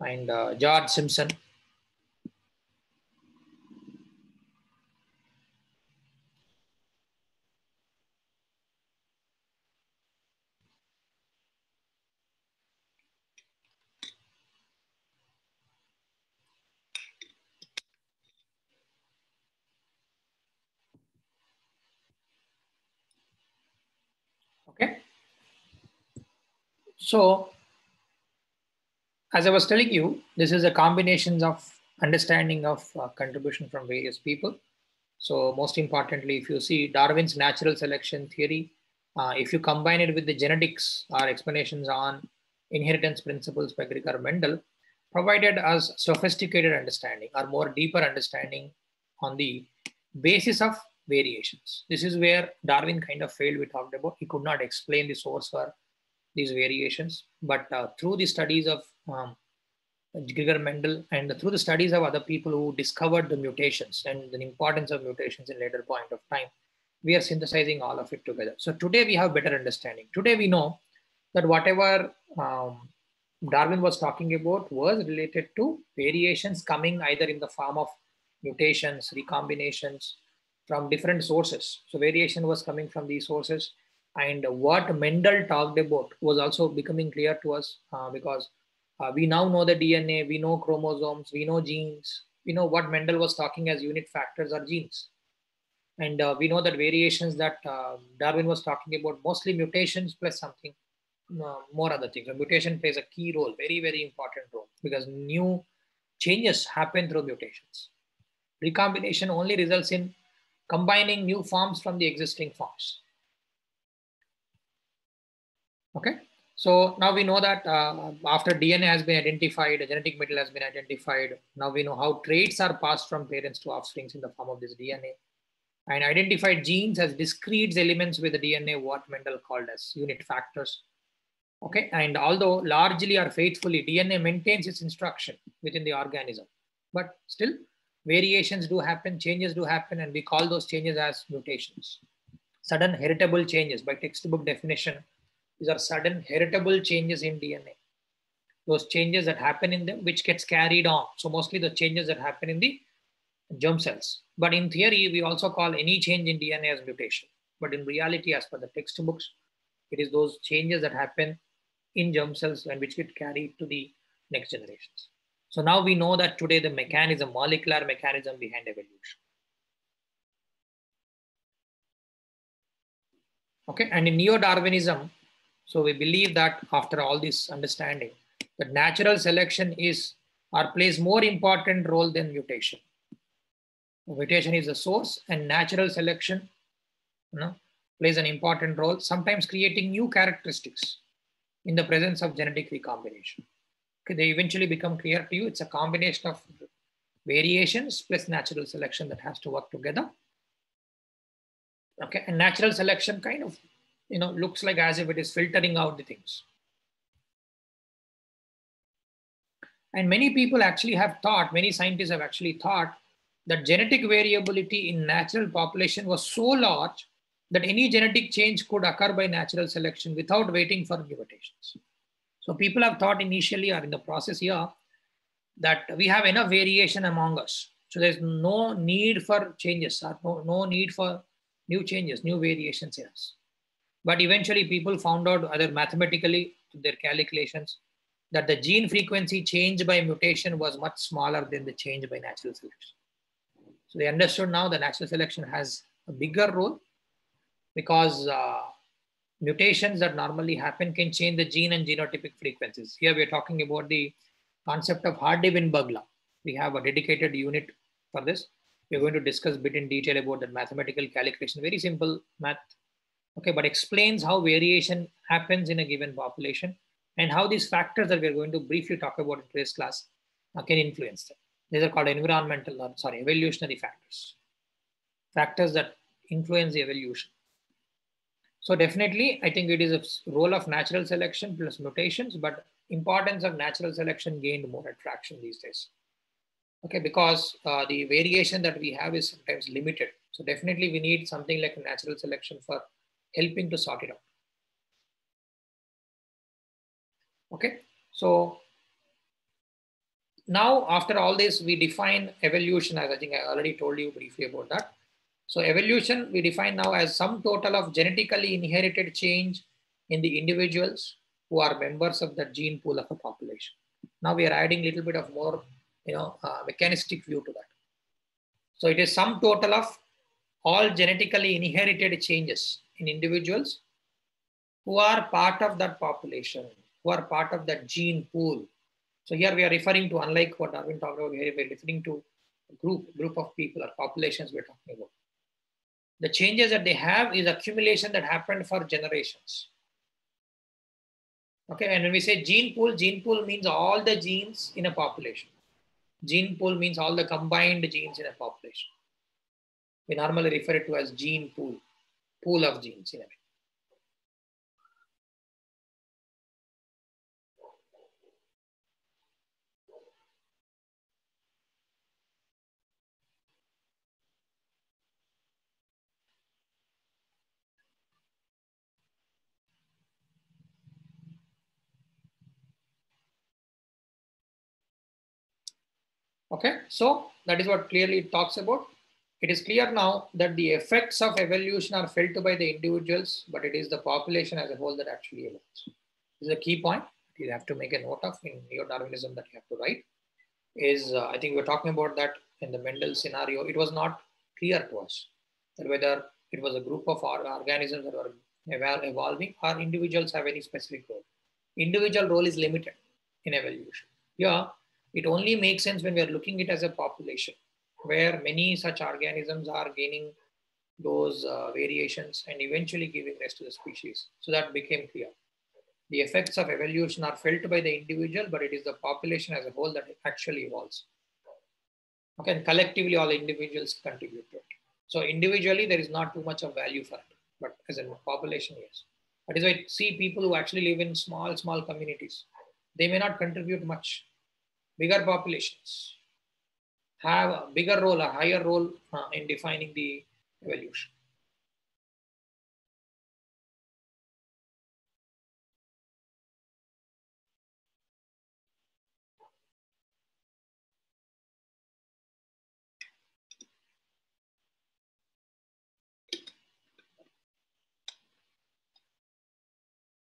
and uh, George Simpson. Okay. So, as I was telling you, this is a combination of understanding of uh, contribution from various people. So, most importantly, if you see Darwin's natural selection theory, uh, if you combine it with the genetics or explanations on inheritance principles by Gregor Mendel, provided us sophisticated understanding or more deeper understanding on the basis of variations. This is where Darwin kind of failed. We talked about he could not explain the source for these variations, but uh, through the studies of um, Gregor Mendel and through the studies of other people who discovered the mutations and the importance of mutations in later point of time, we are synthesizing all of it together. So today we have better understanding. Today we know that whatever um, Darwin was talking about was related to variations coming either in the form of mutations, recombinations, from different sources. So variation was coming from these sources. And what Mendel talked about was also becoming clear to us uh, because uh, we now know the DNA, we know chromosomes, we know genes, we know what Mendel was talking as unit factors are genes. And uh, we know that variations that uh, Darwin was talking about, mostly mutations plus something uh, more other things. Mutation plays a key role, very, very important role because new changes happen through mutations. Recombination only results in combining new forms from the existing forms. Okay, so now we know that uh, after DNA has been identified, a genetic material has been identified. Now we know how traits are passed from parents to offsprings in the form of this DNA. And identified genes as discrete elements with the DNA, what Mendel called as unit factors. Okay, and although largely or faithfully, DNA maintains its instruction within the organism, but still variations do happen, changes do happen, and we call those changes as mutations. Sudden heritable changes by textbook definition, these are sudden heritable changes in DNA. Those changes that happen in them, which gets carried on. So mostly the changes that happen in the germ cells. But in theory, we also call any change in DNA as mutation. But in reality, as per the textbooks, it is those changes that happen in germ cells and which get carried to the next generations. So now we know that today the mechanism, molecular mechanism behind evolution. Okay, and in neo-Darwinism, so we believe that after all this understanding, that natural selection is or plays more important role than mutation. Mutation is the source and natural selection you know, plays an important role, sometimes creating new characteristics in the presence of genetic recombination they eventually become clear to you. It's a combination of variations plus natural selection that has to work together. Okay, and natural selection kind of, you know, looks like as if it is filtering out the things. And many people actually have thought, many scientists have actually thought that genetic variability in natural population was so large that any genetic change could occur by natural selection without waiting for mutations. So people have thought initially or in the process here that we have enough variation among us. So there's no need for changes or no, no need for new changes, new variations in us. But eventually people found out either mathematically through their calculations that the gene frequency change by mutation was much smaller than the change by natural selection. So they understood now that natural selection has a bigger role because uh, mutations that normally happen can change the gene and genotypic frequencies. Here we're talking about the concept of Hardy-Weinberg law. We have a dedicated unit for this. We're going to discuss a bit in detail about the mathematical calculation, very simple math Okay, but explains how variation happens in a given population and how these factors that we're going to briefly talk about in today's class uh, can influence them. These are called environmental, or sorry, evolutionary factors. Factors that influence the evolution. So definitely, I think it is a role of natural selection plus mutations, but importance of natural selection gained more attraction these days. Okay, because uh, the variation that we have is sometimes limited. So definitely we need something like natural selection for helping to sort it out. Okay, so now after all this, we define evolution as I think I already told you briefly about that. So evolution we define now as sum total of genetically inherited change in the individuals who are members of the gene pool of a population. Now we are adding a little bit of more, you know, uh, mechanistic view to that. So it is sum total of all genetically inherited changes in individuals who are part of that population, who are part of that gene pool. So here we are referring to, unlike what Darwin talked about, here we're referring to a group, group of people or populations we're talking about. The changes that they have is accumulation that happened for generations. Okay, and when we say gene pool, gene pool means all the genes in a population. Gene pool means all the combined genes in a population. We normally refer it to as gene pool, pool of genes in a way. Okay, so that is what clearly it talks about. It is clear now that the effects of evolution are felt by the individuals, but it is the population as a whole that actually evolves. This is a key point you have to make a note of in neo-Darwinism that you have to write. Is uh, I think we're talking about that in the Mendel scenario. It was not clear to us that whether it was a group of organisms that were evolving or individuals have any specific role. Individual role is limited in evolution. Yeah, it only makes sense when we are looking at it as a population where many such organisms are gaining those uh, variations and eventually giving rise to the species. So that became clear. The effects of evolution are felt by the individual, but it is the population as a whole that actually evolves. Okay, and collectively all individuals contribute to it. So individually there is not too much of value for it, but as a population, yes. That is why I see people who actually live in small, small communities. They may not contribute much, bigger populations have a bigger role, a higher role uh, in defining the evolution.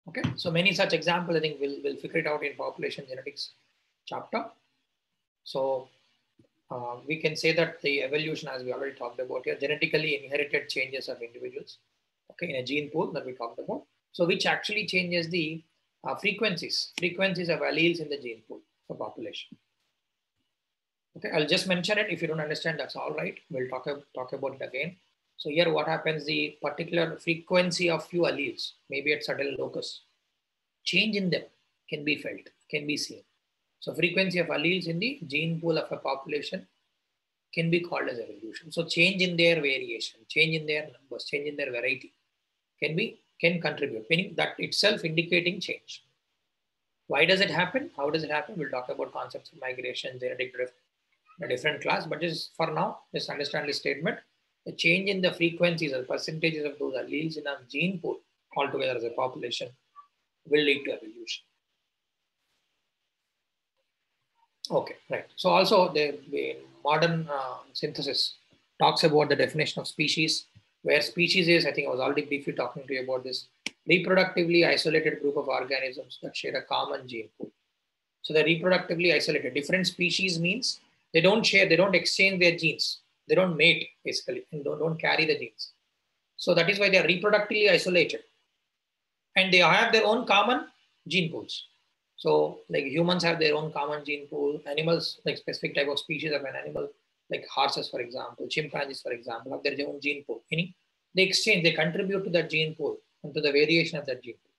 Okay, so many such examples, I think we'll, we'll figure it out in population genetics chapter. So uh, we can say that the evolution, as we already talked about here, genetically inherited changes of individuals, okay, in a gene pool that we talked about. So which actually changes the uh, frequencies, frequencies of alleles in the gene pool for population. Okay, I'll just mention it. If you don't understand, that's all right. We'll talk, talk about it again. So here what happens, the particular frequency of few alleles, maybe at certain locus, change in them can be felt, can be seen. So frequency of alleles in the gene pool of a population can be called as evolution. So change in their variation, change in their numbers, change in their variety can be can contribute, meaning that itself indicating change. Why does it happen? How does it happen? We'll talk about concepts of migration, genetic drift in a different class, but just for now, just understand this statement. The change in the frequencies or percentages of those alleles in a gene pool altogether as a population will lead to evolution. Okay, right. So also the, the modern uh, synthesis talks about the definition of species, where species is, I think I was already briefly talking to you about this, reproductively isolated group of organisms that share a common gene pool. So they're reproductively isolated. Different species means they don't share, they don't exchange their genes. They don't mate basically and don't, don't carry the genes. So that is why they're reproductively isolated. And they have their own common gene pools. So like humans have their own common gene pool, animals, like specific type of species of an animal, like horses, for example, chimpanzees, for example, have their own gene pool, meaning they exchange, they contribute to that gene pool and to the variation of that gene pool.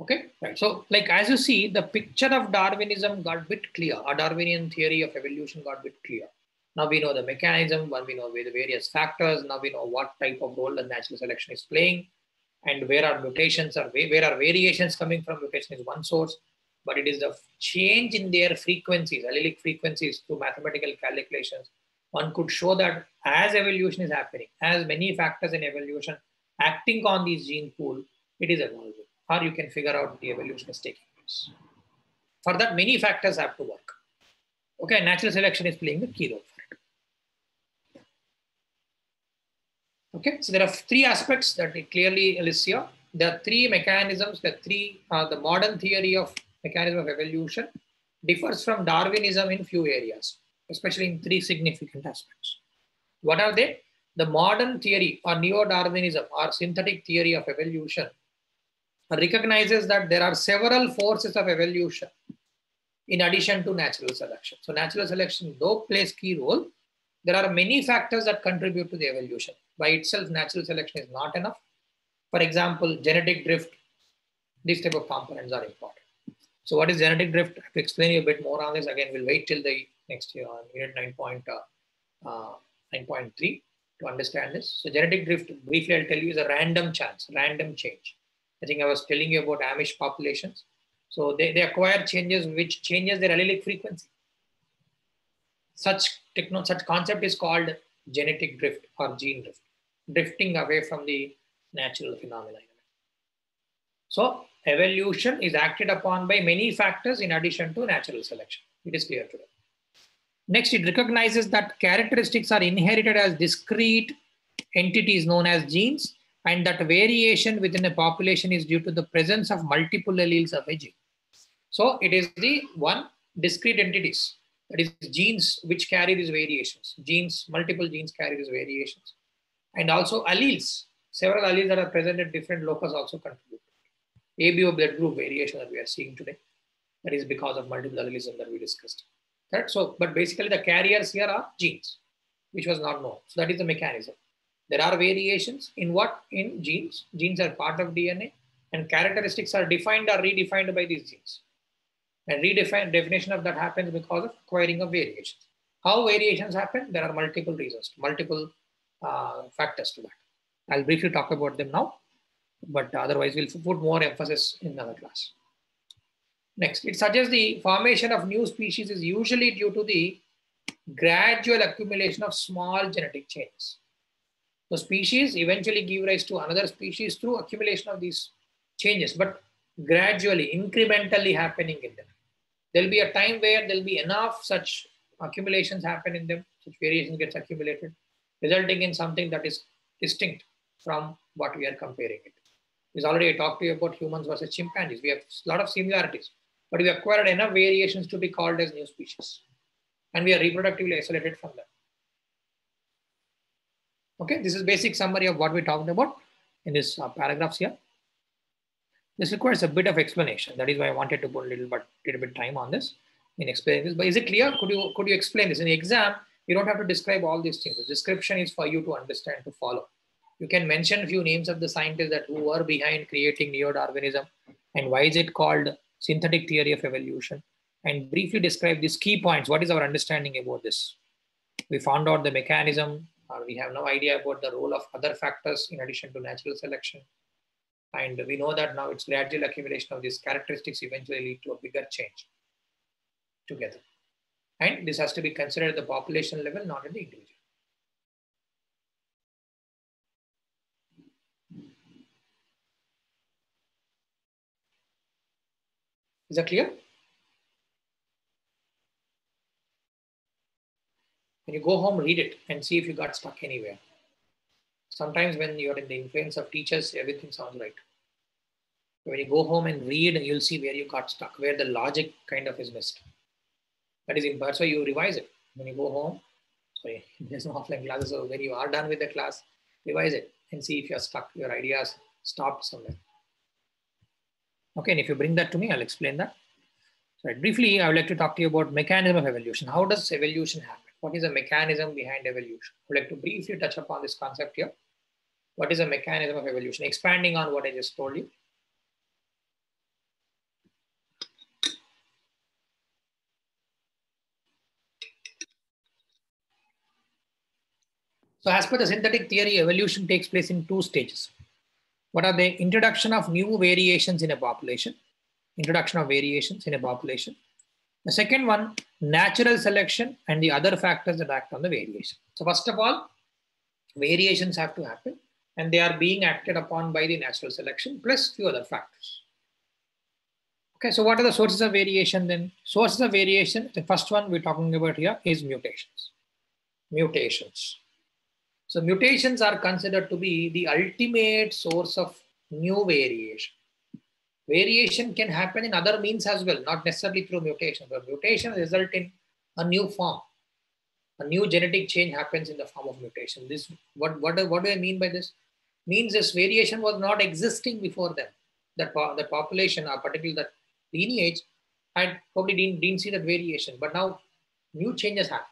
Okay, right. So, like as you see, the picture of Darwinism got bit clear. A Darwinian theory of evolution got bit clear. Now we know the mechanism, one we know the various factors, now we know what type of role the natural selection is playing, and where are mutations or where are variations coming from. Mutation is one source, but it is the change in their frequencies, allelic frequencies through mathematical calculations. One could show that as evolution is happening, as many factors in evolution acting on this gene pool, it is evolving. Or you can figure out the evolution is taking place. For that, many factors have to work. Okay, natural selection is playing the key role. Okay, so there are three aspects that it clearly lists here. There are three mechanisms, the three, uh, the modern theory of mechanism of evolution differs from Darwinism in few areas, especially in three significant aspects. What are they? The modern theory or neo-Darwinism or synthetic theory of evolution recognizes that there are several forces of evolution in addition to natural selection. So natural selection, though plays key role, there are many factors that contribute to the evolution. By itself, natural selection is not enough. For example, genetic drift, these type of components are important. So what is genetic drift? To explain you a bit more on this, again, we'll wait till the next year on unit 9.3 uh, uh, to understand this. So genetic drift, briefly I'll tell you, is a random chance, random change. I think I was telling you about Amish populations. So they, they acquire changes which changes their allelic frequency. Such techno, such concept is called genetic drift or gene drift, drifting away from the natural phenomena. So evolution is acted upon by many factors in addition to natural selection. It is clear today. Next, it recognizes that characteristics are inherited as discrete entities known as genes and that variation within a population is due to the presence of multiple alleles of a gene. So it is the one discrete entities that is genes which carry these variations. Genes, multiple genes carry these variations. And also alleles, several alleles that are present at different locus also contribute. ABO blood group variation that we are seeing today. That is because of multiple allelism that we discussed. Right? So, but basically the carriers here are genes, which was not known. So that is the mechanism. There are variations in what? In genes. Genes are part of DNA and characteristics are defined or redefined by these genes. And redefine definition of that happens because of acquiring of variations. How variations happen? There are multiple reasons, multiple Uh, factors to that. I'll briefly talk about them now, but otherwise we'll put more emphasis in another class. Next, it suggests the formation of new species is usually due to the gradual accumulation of small genetic changes. So species eventually give rise to another species through accumulation of these changes, but gradually, incrementally happening in them. There'll be a time where there'll be enough such accumulations happen in them, such variations gets accumulated, resulting in something that is distinct from what we are comparing it. Because already I talked to you about humans versus chimpanzees. We have a lot of similarities, but we acquired enough variations to be called as new species. And we are reproductively isolated from them. Okay, this is basic summary of what we talked about in this uh, paragraphs here. This requires a bit of explanation. That is why I wanted to put a little bit, little bit time on this in explaining this. But is it clear? Could you could you explain this in the exam? You don't have to describe all these things. The description is for you to understand to follow. You can mention a few names of the scientists that who were behind creating neo-Darwinism and why is it called synthetic theory of evolution and briefly describe these key points. What is our understanding about this? We found out the mechanism, or we have no idea about the role of other factors in addition to natural selection. And we know that now it's gradual accumulation of these characteristics eventually lead to a bigger change together. And this has to be considered at the population level, not at the individual. Is that clear? When you go home, read it and see if you got stuck anywhere. Sometimes when you're in the influence of teachers, everything sounds right. When you go home and read, you'll see where you got stuck, where the logic kind of is missed. That is, that's why you revise it. When you go home, sorry, there's no offline classes. So when you are done with the class, revise it and see if you're stuck, your ideas stopped somewhere. Okay, and if you bring that to me, I'll explain that. So briefly, I would like to talk to you about mechanism of evolution. How does evolution happen? What is the mechanism behind evolution? I'd like to briefly touch upon this concept here. What is the mechanism of evolution? Expanding on what I just told you. So as per the synthetic theory, evolution takes place in two stages. What are the introduction of new variations in a population? Introduction of variations in a population. The second one, natural selection and the other factors that act on the variation. So first of all, variations have to happen and they are being acted upon by the natural selection plus few other factors. Okay, so what are the sources of variation then? Sources of variation, the first one we're talking about here is mutations. Mutations. So mutations are considered to be the ultimate source of new variation. Variation can happen in other means as well, not necessarily through mutation, but mutation result in a new form. A new genetic change happens in the form of mutation. This what what, what do I mean by this? Means this variation was not existing before them. That the population, or particularly that lineage, had probably didn't, didn't see that variation, but now new changes happen.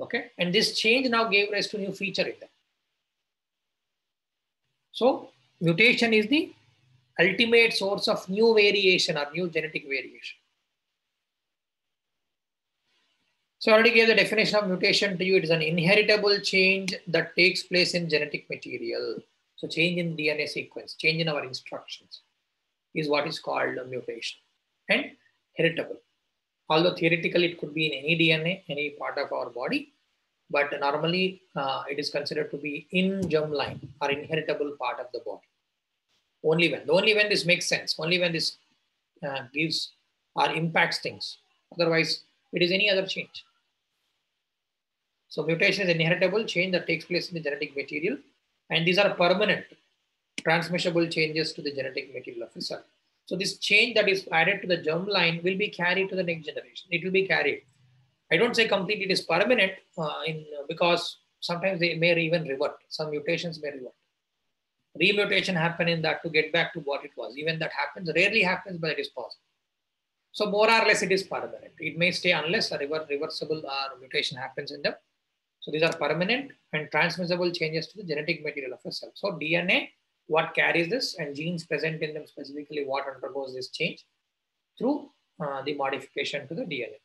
Okay, and this change now gave rise to new feature in them. So mutation is the ultimate source of new variation or new genetic variation. So I already gave the definition of mutation to you. It is an inheritable change that takes place in genetic material. So change in DNA sequence, change in our instructions is what is called a mutation and heritable. Although theoretically it could be in any DNA, any part of our body, but normally uh, it is considered to be in germline or inheritable part of the body. Only when, only when this makes sense, only when this uh, gives or impacts things. Otherwise, it is any other change. So mutation is inheritable change that takes place in the genetic material, and these are permanent transmissible changes to the genetic material of a cell. So this change that is added to the germline will be carried to the next generation. It will be carried. I don't say completely it is permanent uh, in, because sometimes they may even revert. Some mutations may revert. Remutation happen in that to get back to what it was. Even that happens, rarely happens, but it is possible. So more or less it is permanent. It may stay unless a rever reversible uh, mutation happens in them. So these are permanent and transmissible changes to the genetic material of a cell. So DNA, what carries this and genes present in them specifically what undergoes this change through uh, the modification to the DNA,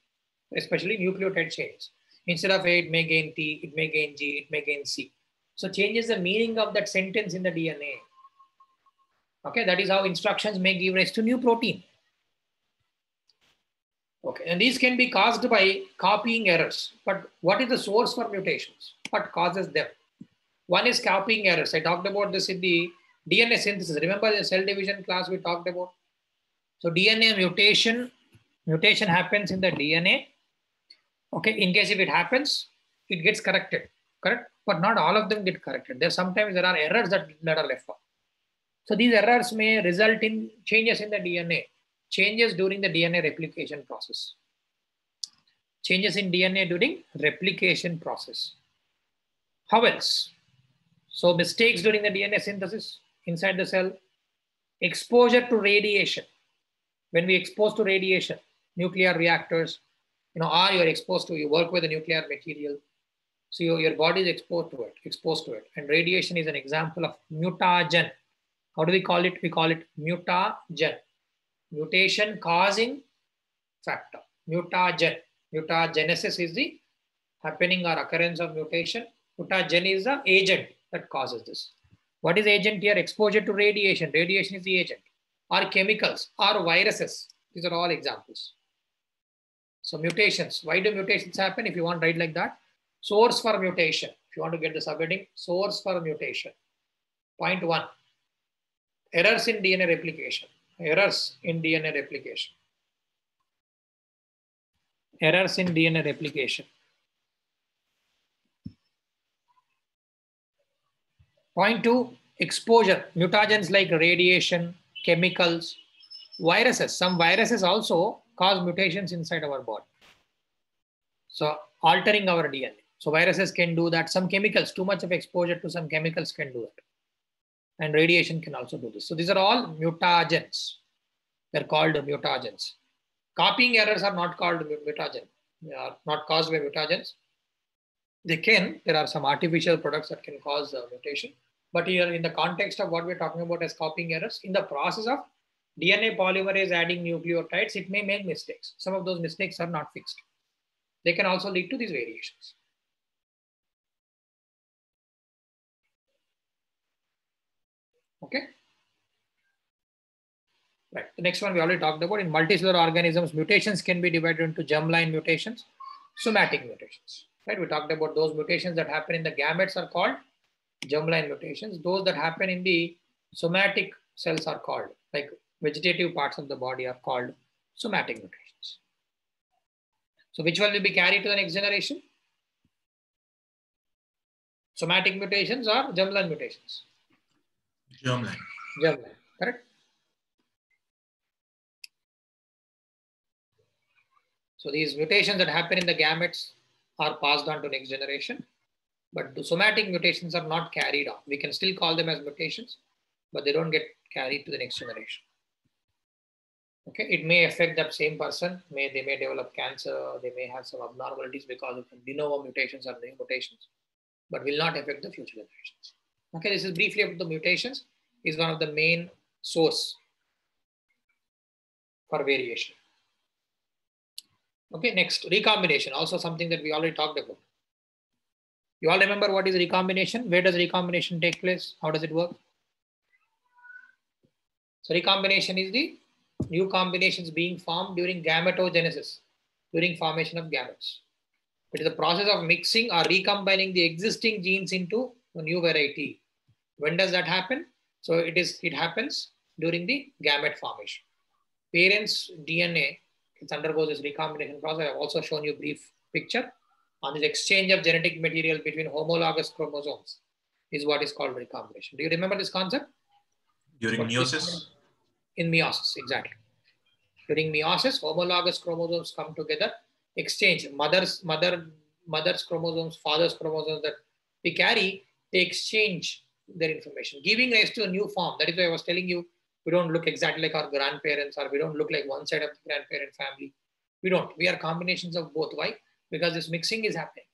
especially nucleotide changes. Instead of A, it may gain T, it may gain G, it may gain C. So changes the meaning of that sentence in the DNA. Okay, that is how instructions may give rise to new protein. Okay, and these can be caused by copying errors. But what is the source for mutations? What causes them? One is copying errors. I talked about this in the DNA synthesis. Remember the cell division class we talked about? So DNA mutation, mutation happens in the DNA. Okay, in case if it happens, it gets corrected, correct? But not all of them get corrected. There sometimes there are errors that, that are left out. So these errors may result in changes in the DNA changes during the DNA replication process. Changes in DNA during replication process. How else? So mistakes during the DNA synthesis inside the cell. Exposure to radiation. When we expose to radiation, nuclear reactors, you know, or you're exposed to, you work with the nuclear material. So your, your body is exposed to it, exposed to it. And radiation is an example of mutagen. How do we call it? We call it mutagen mutation causing factor. Mutagen. Mutagenesis is the happening or occurrence of mutation. Mutagen is the agent that causes this. What is agent here? Exposure to radiation. Radiation is the agent. Or chemicals or viruses. These are all examples. So mutations. Why do mutations happen? If you want to write like that. Source for mutation. If you want to get the subheading, source for mutation. Point one. Errors in DNA replication errors in DNA replication. Errors in DNA replication. Point two, exposure. Mutagens like radiation, chemicals, viruses. Some viruses also cause mutations inside our body. So altering our DNA. So viruses can do that. Some chemicals, too much of exposure to some chemicals can do it and radiation can also do this. So these are all mutagens. They're called mutagens. Copying errors are not called mutagen. They are not caused by mutagens. They can, there are some artificial products that can cause uh, mutation. But here in the context of what we're talking about as copying errors, in the process of DNA polymerase adding nucleotides, it may make mistakes. Some of those mistakes are not fixed. They can also lead to these variations. Okay. Right. The next one we already talked about in multicellular organisms, mutations can be divided into germline mutations, somatic mutations. Right. We talked about those mutations that happen in the gametes are called germline mutations. Those that happen in the somatic cells are called, like vegetative parts of the body are called somatic mutations. So which one will be carried to the next generation? Somatic mutations or germline mutations? Germline. Germline, correct? So these mutations that happen in the gametes are passed on to next generation, but the somatic mutations are not carried on. We can still call them as mutations, but they don't get carried to the next generation. Okay, it may affect that same person. May they may develop cancer. They may have some abnormalities because of de novo mutations or new mutations, but will not affect the future generations. Okay, this is briefly about the mutations. Is one of the main source for variation. Okay, next recombination. Also something that we already talked about. You all remember what is recombination? Where does recombination take place? How does it work? So recombination is the new combinations being formed during gametogenesis, during formation of gametes. It is the process of mixing or recombining the existing genes into a new variety. When does that happen? So it is it happens during the gamete formation. Parents' DNA it undergoes this recombination process. I've also shown you a brief picture on this exchange of genetic material between homologous chromosomes is what is called recombination. Do you remember this concept? During meiosis? In meiosis, exactly. During meiosis, homologous chromosomes come together, exchange mother's mother mother's chromosomes, father's chromosomes that we carry, they exchange their information, giving rise to a new form. That is why I was telling you, we don't look exactly like our grandparents, or we don't look like one side of the grandparent family. We don't. We are combinations of both. Why? Because this mixing is happening.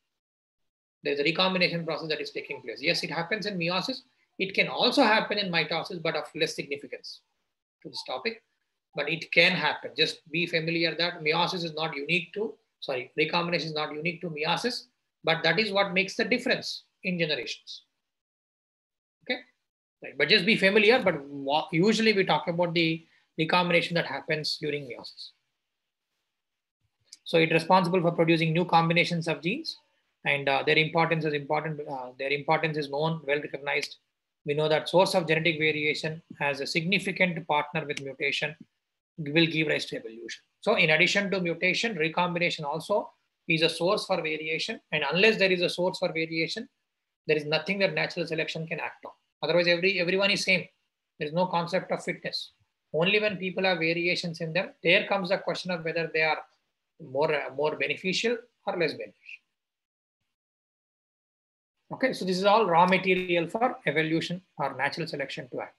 There's a recombination process that is taking place. Yes, it happens in meiosis. It can also happen in mitosis, but of less significance to this topic. But it can happen. Just be familiar that meiosis is not unique to, sorry, recombination is not unique to meiosis, but that is what makes the difference in generations. Okay, right. But just be familiar. But usually we talk about the recombination that happens during meiosis. So it's responsible for producing new combinations of genes and uh, their importance is important. Uh, their importance is known, well recognized. We know that source of genetic variation has a significant partner with mutation will give rise to evolution. So in addition to mutation, recombination also is a source for variation. And unless there is a source for variation, there is nothing that natural selection can act on. Otherwise, every everyone is same. There is no concept of fitness. Only when people have variations in them, there comes the question of whether they are more, uh, more beneficial or less beneficial. Okay, so this is all raw material for evolution or natural selection to act.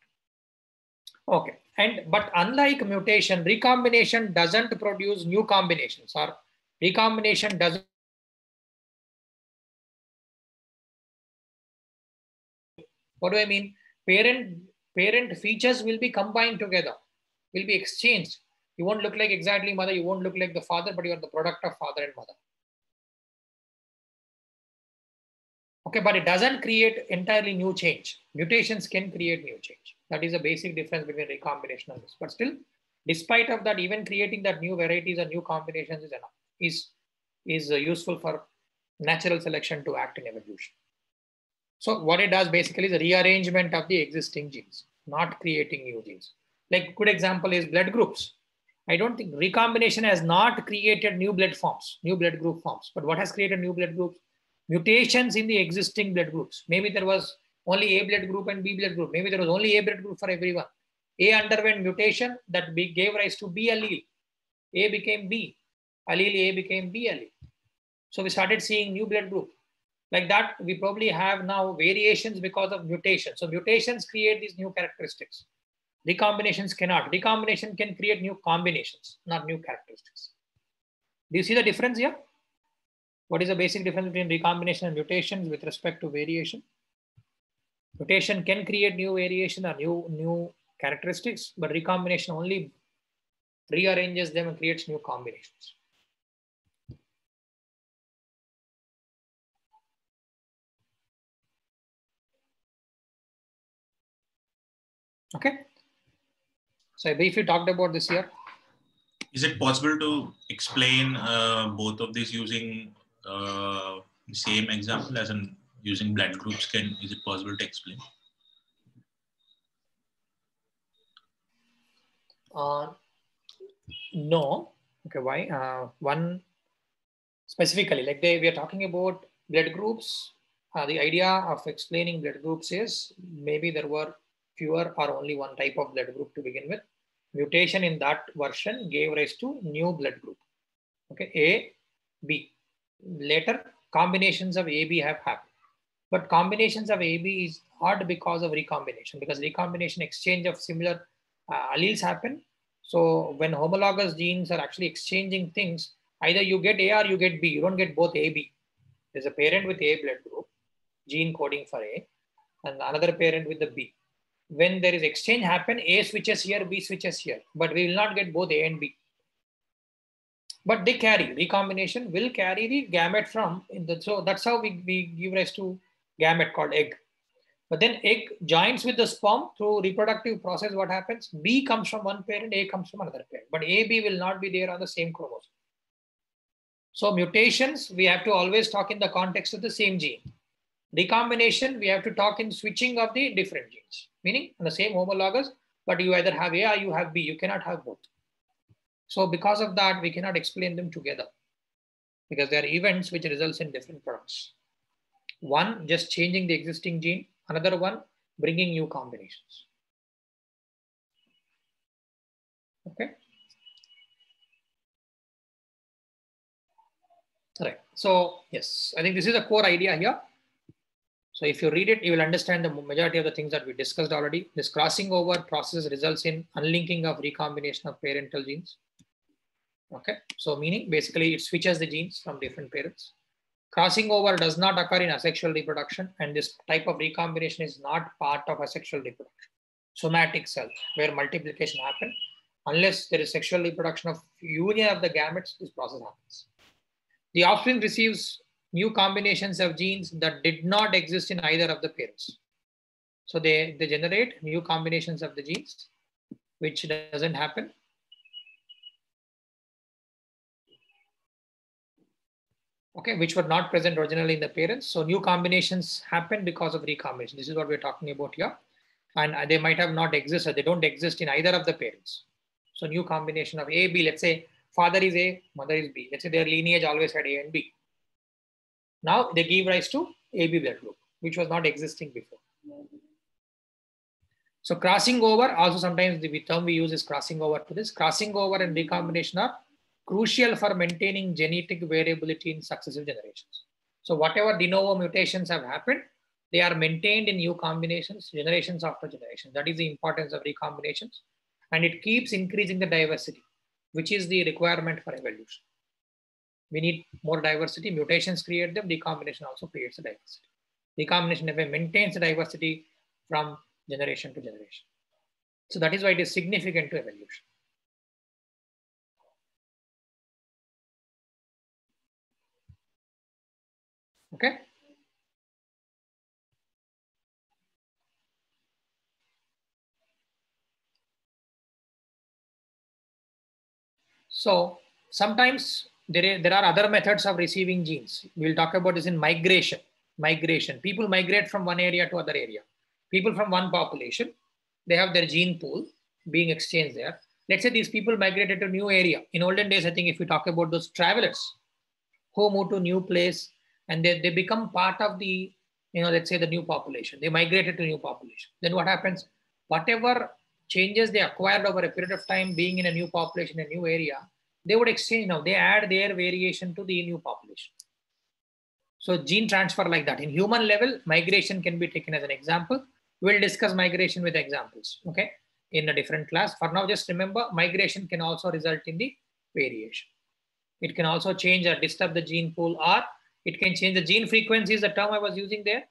Okay, and but unlike mutation, recombination doesn't produce new combinations or recombination doesn't What do I mean? Parent, parent features will be combined together, will be exchanged. You won't look like exactly mother, you won't look like the father, but you are the product of father and mother. Okay, but it doesn't create entirely new change. Mutations can create new change. That is a basic difference between recombination and this. But still, despite of that, even creating that new varieties or new combinations is enough, is, is uh, useful for natural selection to act in evolution. So what it does basically is a rearrangement of the existing genes, not creating new genes. Like good example is blood groups. I don't think recombination has not created new blood forms, new blood group forms. But what has created new blood groups? Mutations in the existing blood groups. Maybe there was only A blood group and B blood group. Maybe there was only A blood group for everyone. A underwent mutation that gave rise to B allele. A became B. Allele A became B allele. So we started seeing new blood group. Like that, we probably have now variations because of mutation. So mutations create these new characteristics. Recombinations cannot. Recombination can create new combinations, not new characteristics. Do you see the difference here? What is the basic difference between recombination and mutations with respect to variation? Mutation can create new variation or new, new characteristics, but recombination only rearranges them and creates new combinations. Okay. So I briefly talked about this here. Is it possible to explain uh, both of these using uh, same example as in using blood groups? Can is it possible to explain? Uh, no. Okay. Why? Uh, one specifically, like they we are talking about blood groups. Uh, the idea of explaining blood groups is maybe there were fewer or only one type of blood group to begin with. Mutation in that version gave rise to new blood group. Okay, A, B. Later, combinations of A, B have happened. But combinations of A, B is hard because of recombination, because recombination exchange of similar uh, alleles happen. So when homologous genes are actually exchanging things, either you get A or you get B. You don't get both A, B. There's a parent with A blood group, gene coding for A, and another parent with the B when there is exchange happen, A switches here, B switches here, but we will not get both A and B. But they carry, recombination will carry the gamete from, in the, so that's how we, we give rise to gamete called egg. But then egg joins with the sperm through reproductive process, what happens? B comes from one parent, A comes from another parent, but A, B will not be there on the same chromosome. So mutations, we have to always talk in the context of the same gene. Recombination, we have to talk in switching of the different genes meaning the same homologous, but you either have A or you have B. You cannot have both. So because of that, we cannot explain them together because they are events which results in different products. One, just changing the existing gene. Another one, bringing new combinations. Okay. All right. So yes, I think this is a core idea here. So if you read it, you will understand the majority of the things that we discussed already. This crossing over process results in unlinking of recombination of parental genes. Okay, so meaning basically it switches the genes from different parents. Crossing over does not occur in asexual reproduction and this type of recombination is not part of asexual reproduction. Somatic cell where multiplication happens. Unless there is sexual reproduction of union of the gametes, this process happens. The offspring receives new combinations of genes that did not exist in either of the parents. So they, they generate new combinations of the genes, which doesn't happen. Okay, which were not present originally in the parents. So new combinations happen because of recombination. This is what we're talking about here. And uh, they might have not existed. They don't exist in either of the parents. So new combination of A, B, let's say father is A, mother is B. Let's say their lineage always had A and B. Now they give rise to AB blood group, which was not existing before. So crossing over, also sometimes the term we use is crossing over to this. Crossing over and recombination are crucial for maintaining genetic variability in successive generations. So whatever de novo mutations have happened, they are maintained in new combinations, generations after generation. That is the importance of recombinations. And it keeps increasing the diversity, which is the requirement for evolution we need more diversity. Mutations create them. Recombination also creates the diversity. Recombination never maintains the diversity from generation to generation. So that is why it is significant to evolution. Okay. So sometimes there, there are other methods of receiving genes. We'll talk about this in migration. Migration. People migrate from one area to other area. People from one population, they have their gene pool being exchanged there. Let's say these people migrated to a new area. In olden days, I think if we talk about those travelers who move to new place and they, they become part of the, you know, let's say the new population. They migrated to new population. Then what happens? Whatever changes they acquired over a period of time being in a new population, a new area, they would exchange now, they add their variation to the new population. So gene transfer like that. In human level, migration can be taken as an example. We'll discuss migration with examples, okay, in a different class. For now, just remember, migration can also result in the variation. It can also change or disturb the gene pool or It can change the gene frequencies, the term I was using there.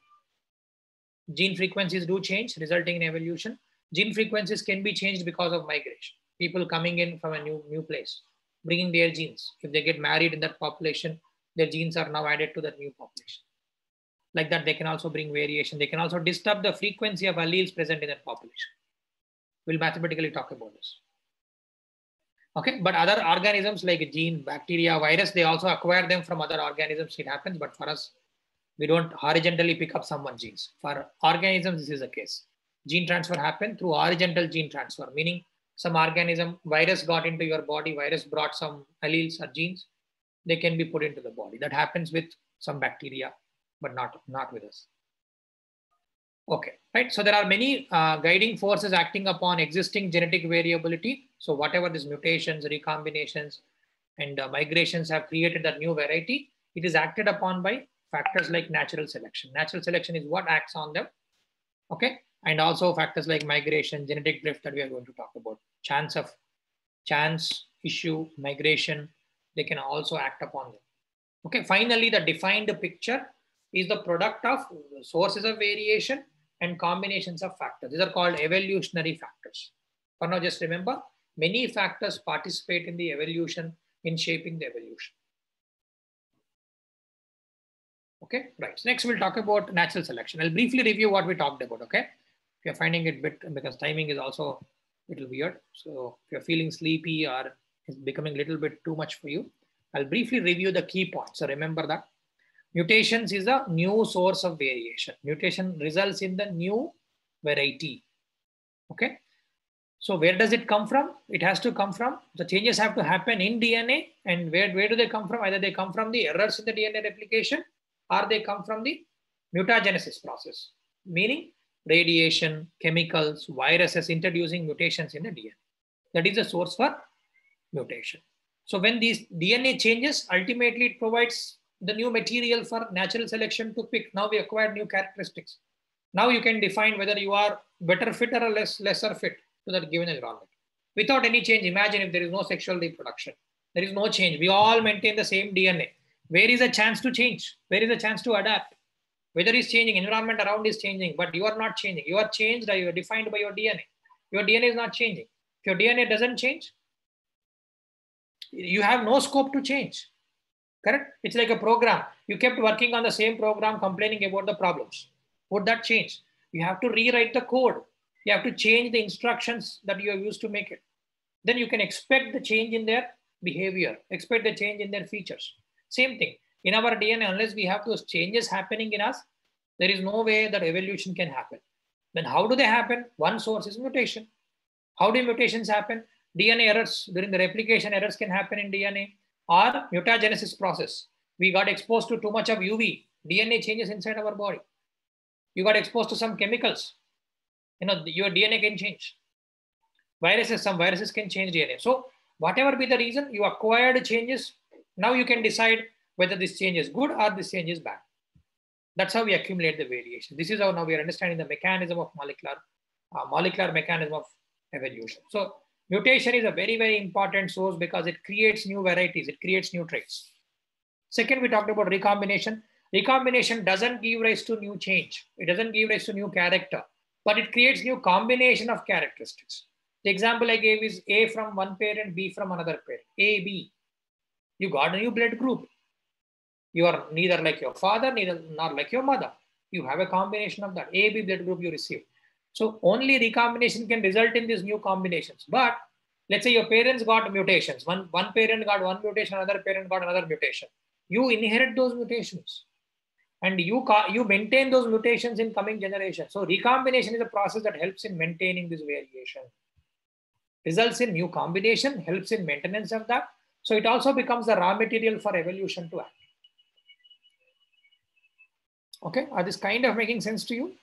Gene frequencies do change, resulting in evolution. Gene frequencies can be changed because of migration. People coming in from a new, new place, bringing their genes. If they get married in that population, their genes are now added to that new population. Like that, they can also bring variation. They can also disturb the frequency of alleles present in that population. We'll mathematically talk about this. Okay, but other organisms like gene, bacteria, virus, they also acquire them from other organisms. It happens, but for us, we don't horizontally pick up someone's genes. For organisms, this is the case. Gene transfer happen through horizontal gene transfer, meaning some organism, virus got into your body, virus brought some alleles or genes, they can be put into the body. That happens with some bacteria, but not, not with us. Okay, right. So there are many uh, guiding forces acting upon existing genetic variability. So whatever these mutations, recombinations, and uh, migrations have created that new variety, it is acted upon by factors like natural selection. Natural selection is what acts on them. Okay, and also factors like migration, genetic drift that we are going to talk about, chance of chance issue, migration, they can also act upon them. Okay, finally, the defined picture is the product of sources of variation and combinations of factors. These are called evolutionary factors. For now, just remember, many factors participate in the evolution in shaping the evolution. Okay, right. So next we'll talk about natural selection. I'll briefly review what we talked about, okay? If you're finding it bit, because timing is also little weird. So if you're feeling sleepy or it's becoming a little bit too much for you, I'll briefly review the key points. So remember that Mutations is a new source of variation. Mutation results in the new variety. Okay. So where does it come from? It has to come from, the changes have to happen in DNA. And where, where do they come from? Either they come from the errors in the DNA replication or they come from the mutagenesis process, meaning radiation, chemicals, viruses introducing mutations in the DNA. That is the source for mutation. So when these DNA changes, ultimately it provides the new material for natural selection to pick. Now we acquired new characteristics. Now you can define whether you are better fit or less lesser fit to that given environment. Without any change, imagine if there is no sexual reproduction. There is no change. We all maintain the same DNA. Where is a chance to change? Where is a chance to adapt? Weather is changing, environment around is changing, but you are not changing. You are changed you are defined by your DNA. Your DNA is not changing. If your DNA doesn't change, you have no scope to change. Correct? It's like a program. You kept working on the same program, complaining about the problems. Would that change? You have to rewrite the code. You have to change the instructions that you have used to make it. Then you can expect the change in their behavior, expect the change in their features. Same thing. In our DNA, unless we have those changes happening in us, there is no way that evolution can happen. Then how do they happen? One source is mutation. How do mutations happen? DNA errors during the replication errors can happen in DNA or mutagenesis process. We got exposed to too much of UV, DNA changes inside our body. You got exposed to some chemicals, you know, your DNA can change. Viruses, some viruses can change DNA. So whatever be the reason, you acquired changes. Now you can decide whether this change is good or this change is bad. That's how we accumulate the variation. This is how now we are understanding the mechanism of molecular, uh, molecular mechanism of evolution. So Mutation is a very, very important source because it creates new varieties, it creates new traits. Second, we talked about recombination. Recombination doesn't give rise to new change. It doesn't give rise to new character, but it creates new combination of characteristics. The example I gave is A from one parent, B from another parent, A, B. You got a new blood group. You are neither like your father, neither nor like your mother. You have a combination of that. A, B blood group you receive. So only recombination can result in these new combinations. But let's say your parents got mutations. One, one parent got one mutation, another parent got another mutation. You inherit those mutations and you, you maintain those mutations in coming generations. So recombination is a process that helps in maintaining this variation. Results in new combination, helps in maintenance of that. So it also becomes the raw material for evolution to act. Okay, are this kind of making sense to you?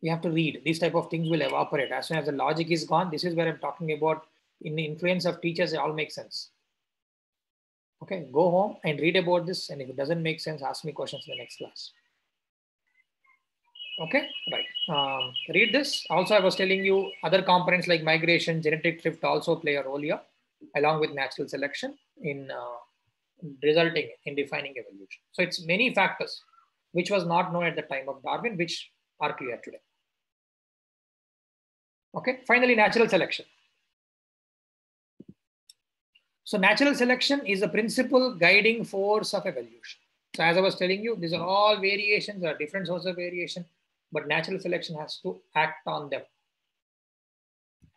you have to read. These type of things will evaporate. As soon as the logic is gone, this is where I'm talking about in the influence of teachers, it all makes sense. Okay, go home and read about this. And if it doesn't make sense, ask me questions in the next class. Okay, right. Um, read this. Also, I was telling you other components like migration, genetic drift also play a role here, along with natural selection in uh, resulting in defining evolution. So it's many factors which was not known at the time of Darwin, which are clear today. Okay, finally, natural selection. So natural selection is a principal guiding force of evolution. So as I was telling you, these are all variations, there are different sources of variation, but natural selection has to act on them.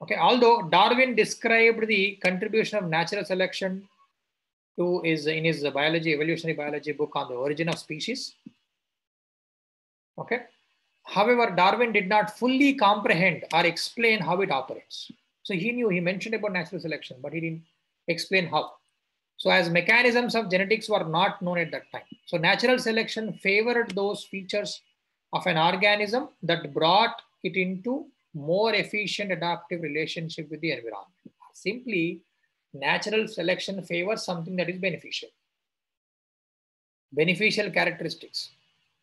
Okay, although Darwin described the contribution of natural selection to is in his biology, evolutionary biology book on the origin of species. Okay. However, Darwin did not fully comprehend or explain how it operates. So he knew, he mentioned about natural selection, but he didn't explain how. So as mechanisms of genetics were not known at that time. So natural selection favored those features of an organism that brought it into more efficient adaptive relationship with the environment. Simply, natural selection favors something that is beneficial. Beneficial characteristics.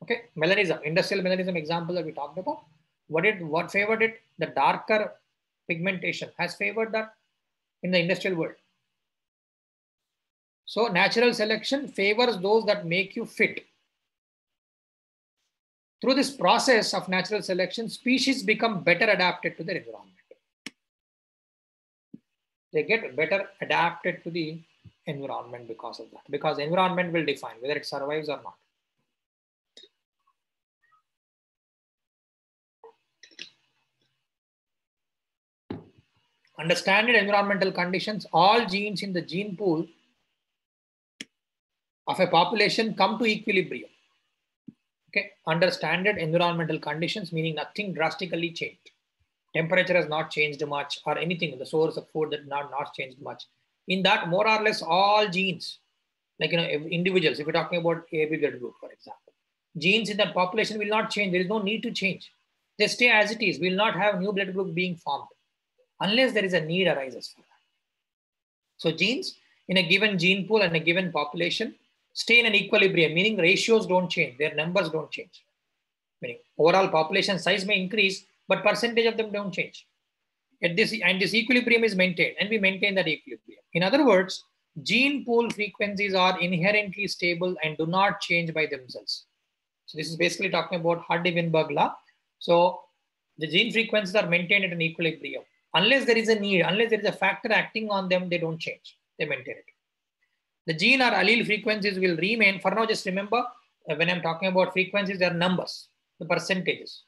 Okay, melanism, industrial melanism example that we talked about. What it what favored it? The darker pigmentation has favored that in the industrial world. So natural selection favors those that make you fit. Through this process of natural selection, species become better adapted to their environment. They get better adapted to the environment because of that, because environment will define whether it survives or not. Understanding environmental conditions, all genes in the gene pool of a population come to equilibrium. Okay, under standard environmental conditions, meaning nothing drastically changed. Temperature has not changed much or anything, the source of food that not, not changed much. In that, more or less all genes, like you know, individuals, if we're talking about a blood group, for example, genes in that population will not change. There is no need to change. They stay as it is. We will not have new blood group being formed unless there is a need arises for that. So genes in a given gene pool and a given population stay in an equilibrium, meaning ratios don't change, their numbers don't change. Meaning overall population size may increase, but percentage of them don't change. At this, and this equilibrium is maintained, and we maintain that equilibrium. In other words, gene pool frequencies are inherently stable and do not change by themselves. So this is basically talking about Hardy-Weinberg law. So the gene frequencies are maintained at an equilibrium. Unless there is a need, unless there is a factor acting on them, they don't change. They maintain it. The gene or allele frequencies will remain. For now, just remember, uh, when I'm talking about frequencies, they are numbers, the percentages.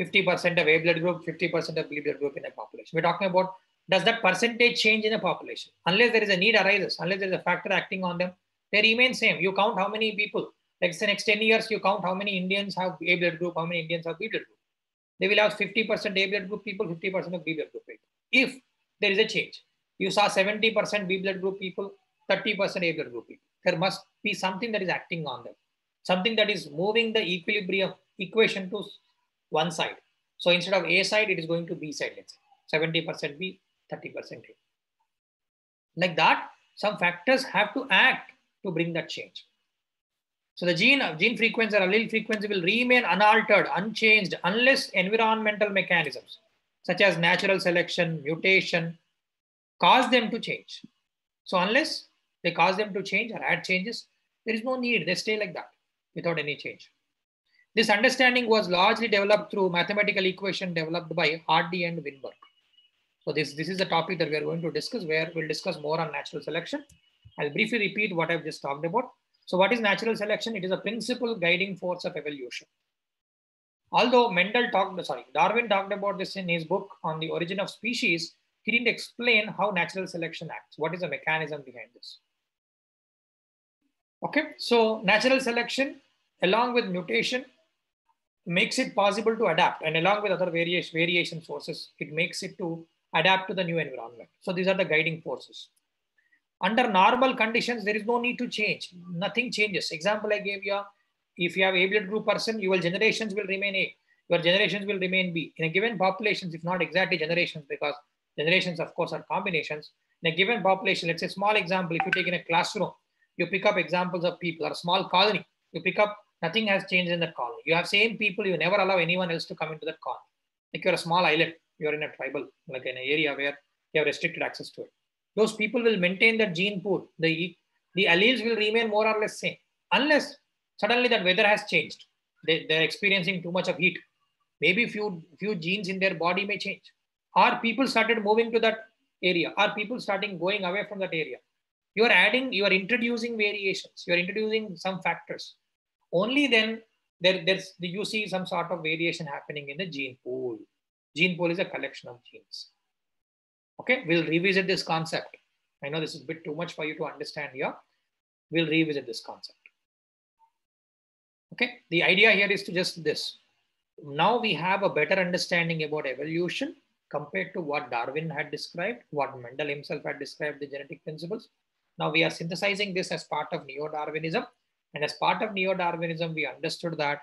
50% of A blood group, 50% of B blood group in a population. We're talking about does that percentage change in a population? Unless there is a need arises, unless there is a factor acting on them, they remain same. You count how many people, like the next 10 years, you count how many Indians have A blood group, how many Indians have B blood group. They will have 50% A blood group people, 50% of B blood group people. If there is a change, you saw 70% B blood group people, 30% A blood group people. There must be something that is acting on them, something that is moving the equilibrium equation to one side. So instead of A side, it is going to B side, let's say 70% B, 30% A. Like that, some factors have to act to bring that change. So the gene, gene frequency or allele frequency will remain unaltered, unchanged, unless environmental mechanisms such as natural selection, mutation, cause them to change. So unless they cause them to change or add changes, there is no need. They stay like that without any change. This understanding was largely developed through mathematical equation developed by Hardy and Weinberg. So this, this is the topic that we are going to discuss where we'll discuss more on natural selection. I'll briefly repeat what I've just talked about. So what is natural selection? It is a principal guiding force of evolution. Although Mendel talked, sorry, Darwin talked about this in his book on the origin of species, he didn't explain how natural selection acts. What is the mechanism behind this? Okay, so natural selection along with mutation makes it possible to adapt and along with other various variation sources, it makes it to adapt to the new environment. So these are the guiding forces. Under normal conditions, there is no need to change. Nothing changes. Example I gave you, if you have A blood group person, your generations will remain A. Your generations will remain B. In a given populations, if not exactly generations, because generations, of course, are combinations. In a given population, let's say small example, if you take in a classroom, you pick up examples of people or a small colony, you pick up, nothing has changed in that colony. You have same people, you never allow anyone else to come into that colony. Like you're a small island, you're in a tribal, like in an area where you have restricted access to it those people will maintain that gene pool. The, the alleles will remain more or less same unless suddenly that weather has changed. They, they're experiencing too much of heat. Maybe few, few genes in their body may change. Or people started moving to that area. Or people starting going away from that area. You are adding, you are introducing variations. You are introducing some factors. Only then there, there's you see some sort of variation happening in the gene pool. Gene pool is a collection of genes. Okay, we'll revisit this concept. I know this is a bit too much for you to understand here. We'll revisit this concept. Okay, the idea here is to just this. Now we have a better understanding about evolution compared to what Darwin had described, what Mendel himself had described the genetic principles. Now we are synthesizing this as part of neo-Darwinism. And as part of neo-Darwinism, we understood that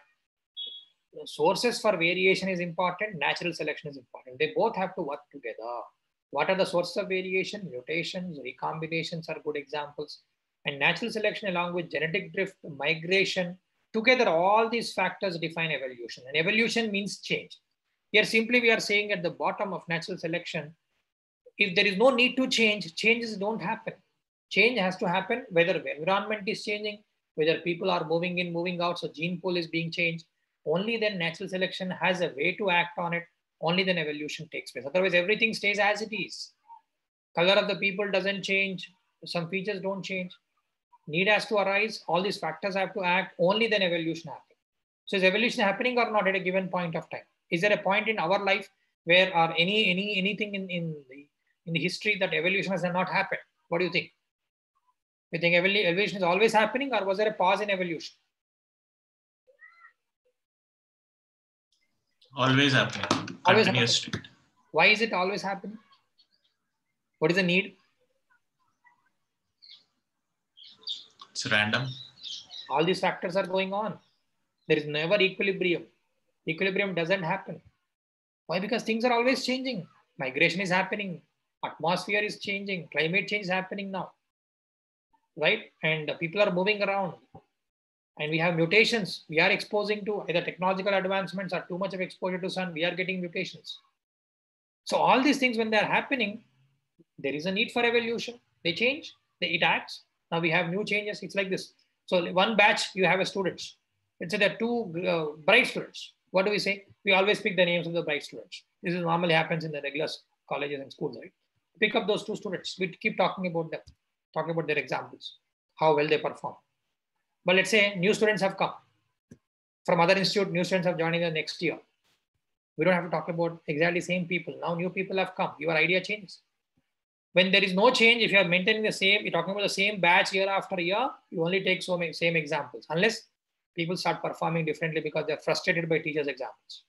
sources for variation is important, natural selection is important. They both have to work together. What are the sources of variation? Mutations, recombinations are good examples. And natural selection along with genetic drift, migration, Together, all these factors define evolution. And evolution means change. Here, simply we are saying at the bottom of natural selection, if there is no need to change, changes don't happen. Change has to happen whether the environment is changing, whether people are moving in, moving out, so gene pool is being changed. Only then natural selection has a way to act on it. Only then evolution takes place. Otherwise, everything stays as it is. Color of the people doesn't change. Some features don't change need has to arise, all these factors have to act, only then evolution happens. So is evolution happening or not at a given point of time? Is there a point in our life where or any any anything in, in the in the history that evolution has not happened? What do you think? You think evolution is always happening or was there a pause in evolution? Always happening. Always happening. Why is it always happening? What is the need? It's random. All these factors are going on. There is never equilibrium. Equilibrium doesn't happen. Why? Because things are always changing. Migration is happening. Atmosphere is changing. Climate change is happening now. Right? And people are moving around. And we have mutations. We are exposing to either technological advancements or too much of exposure to sun. We are getting mutations. So all these things, when they're happening, there is a need for evolution. They change. They, it acts. Now we have new changes. It's like this. So one batch, you have a students. Let's say there are two uh, bright students. What do we say? We always pick the names of the bright students. This is normally happens in the regular colleges and schools, right? Pick up those two students. We keep talking about them, talking about their examples, how well they perform. But let's say new students have come from other institute, new students have joined in the next year. We don't have to talk about exactly same people. Now new people have come. Your idea changes when there is no change, if you are maintaining the same, you're talking about the same batch year after year, you only take so many same examples, unless people start performing differently because they're frustrated by teachers' examples.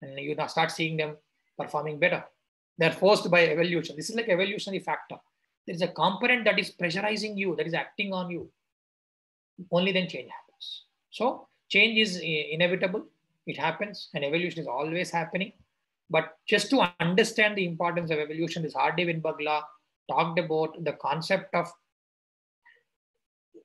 And you now start seeing them performing better. They're forced by evolution. This is like evolutionary factor. There is a component that is pressurizing you, that is acting on you. Only then change happens. So change is inevitable. It happens and evolution is always happening. But just to understand the importance of evolution, this Hardy-Weinberg talked about the concept of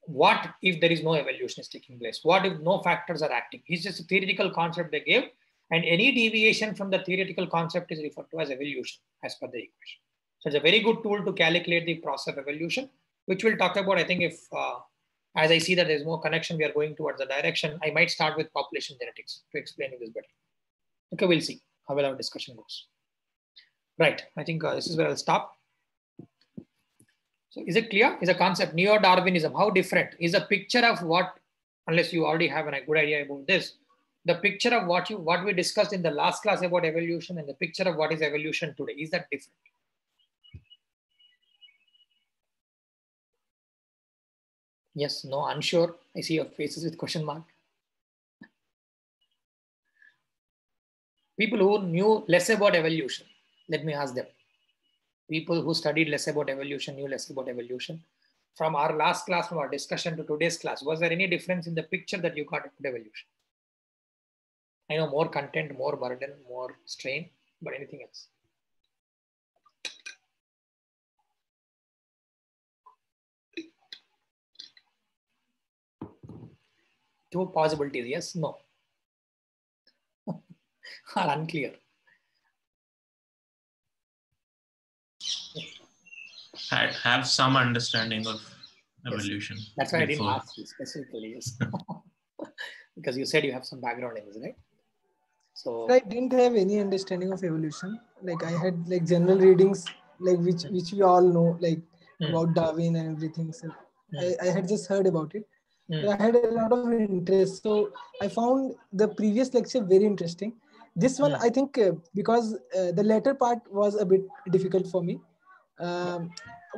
what if there is no evolution is taking place? What if no factors are acting? It's just a theoretical concept they gave, and any deviation from the theoretical concept is referred to as evolution as per the equation. So it's a very good tool to calculate the process of evolution, which we'll talk about. I think if, uh, as I see that there's more connection, we are going towards the direction, I might start with population genetics to explain this better. Okay, we'll see how well our discussion goes. Right, I think uh, this is where I'll stop. So is it clear? Is a concept neo-Darwinism, how different? Is a picture of what, unless you already have a good idea about this, the picture of what you what we discussed in the last class about evolution and the picture of what is evolution today, is that different? Yes, no, unsure. I see your faces with question mark. people who knew less about evolution, let me ask them. People who studied less about evolution, knew less about evolution. From our last class, from our discussion to today's class, was there any difference in the picture that you got about evolution? I know more content, more burden, more strain, but anything else? Two possibilities, yes, no are unclear. Have some understanding of evolution. Yes. That's why before. I didn't ask you specifically. Yes. because you said you have some background in this, right? So I didn't have any understanding of evolution. Like I had like general readings, like which which we all know, like mm. about Darwin and everything. So mm. I, I had just heard about it. Mm. I had a lot of interest. So I found the previous lecture very interesting. This one, I think, uh, because uh, the latter part was a bit difficult for me. Um,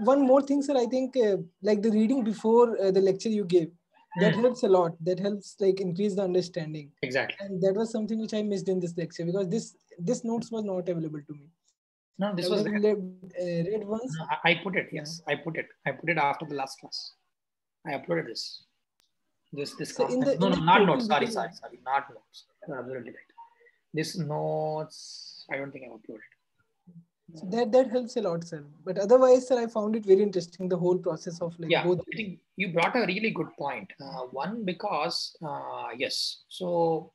one more thing, sir, I think, uh, like the reading before uh, the lecture you gave, that mm. helps a lot that helps like increase the understanding exactly and that was something which i missed in this lecture because this this notes was not available to me no this I was read, uh, read once no, i put it yes i put it i put it after the last class i uploaded this this this so the, no no not notes sorry sorry sorry not notes you're absolutely right this notes i don't think i uploaded so that that helps a lot, sir. But otherwise, sir, I found it very interesting the whole process of like yeah, both. I think you brought a really good point. Uh, one because uh, yes, so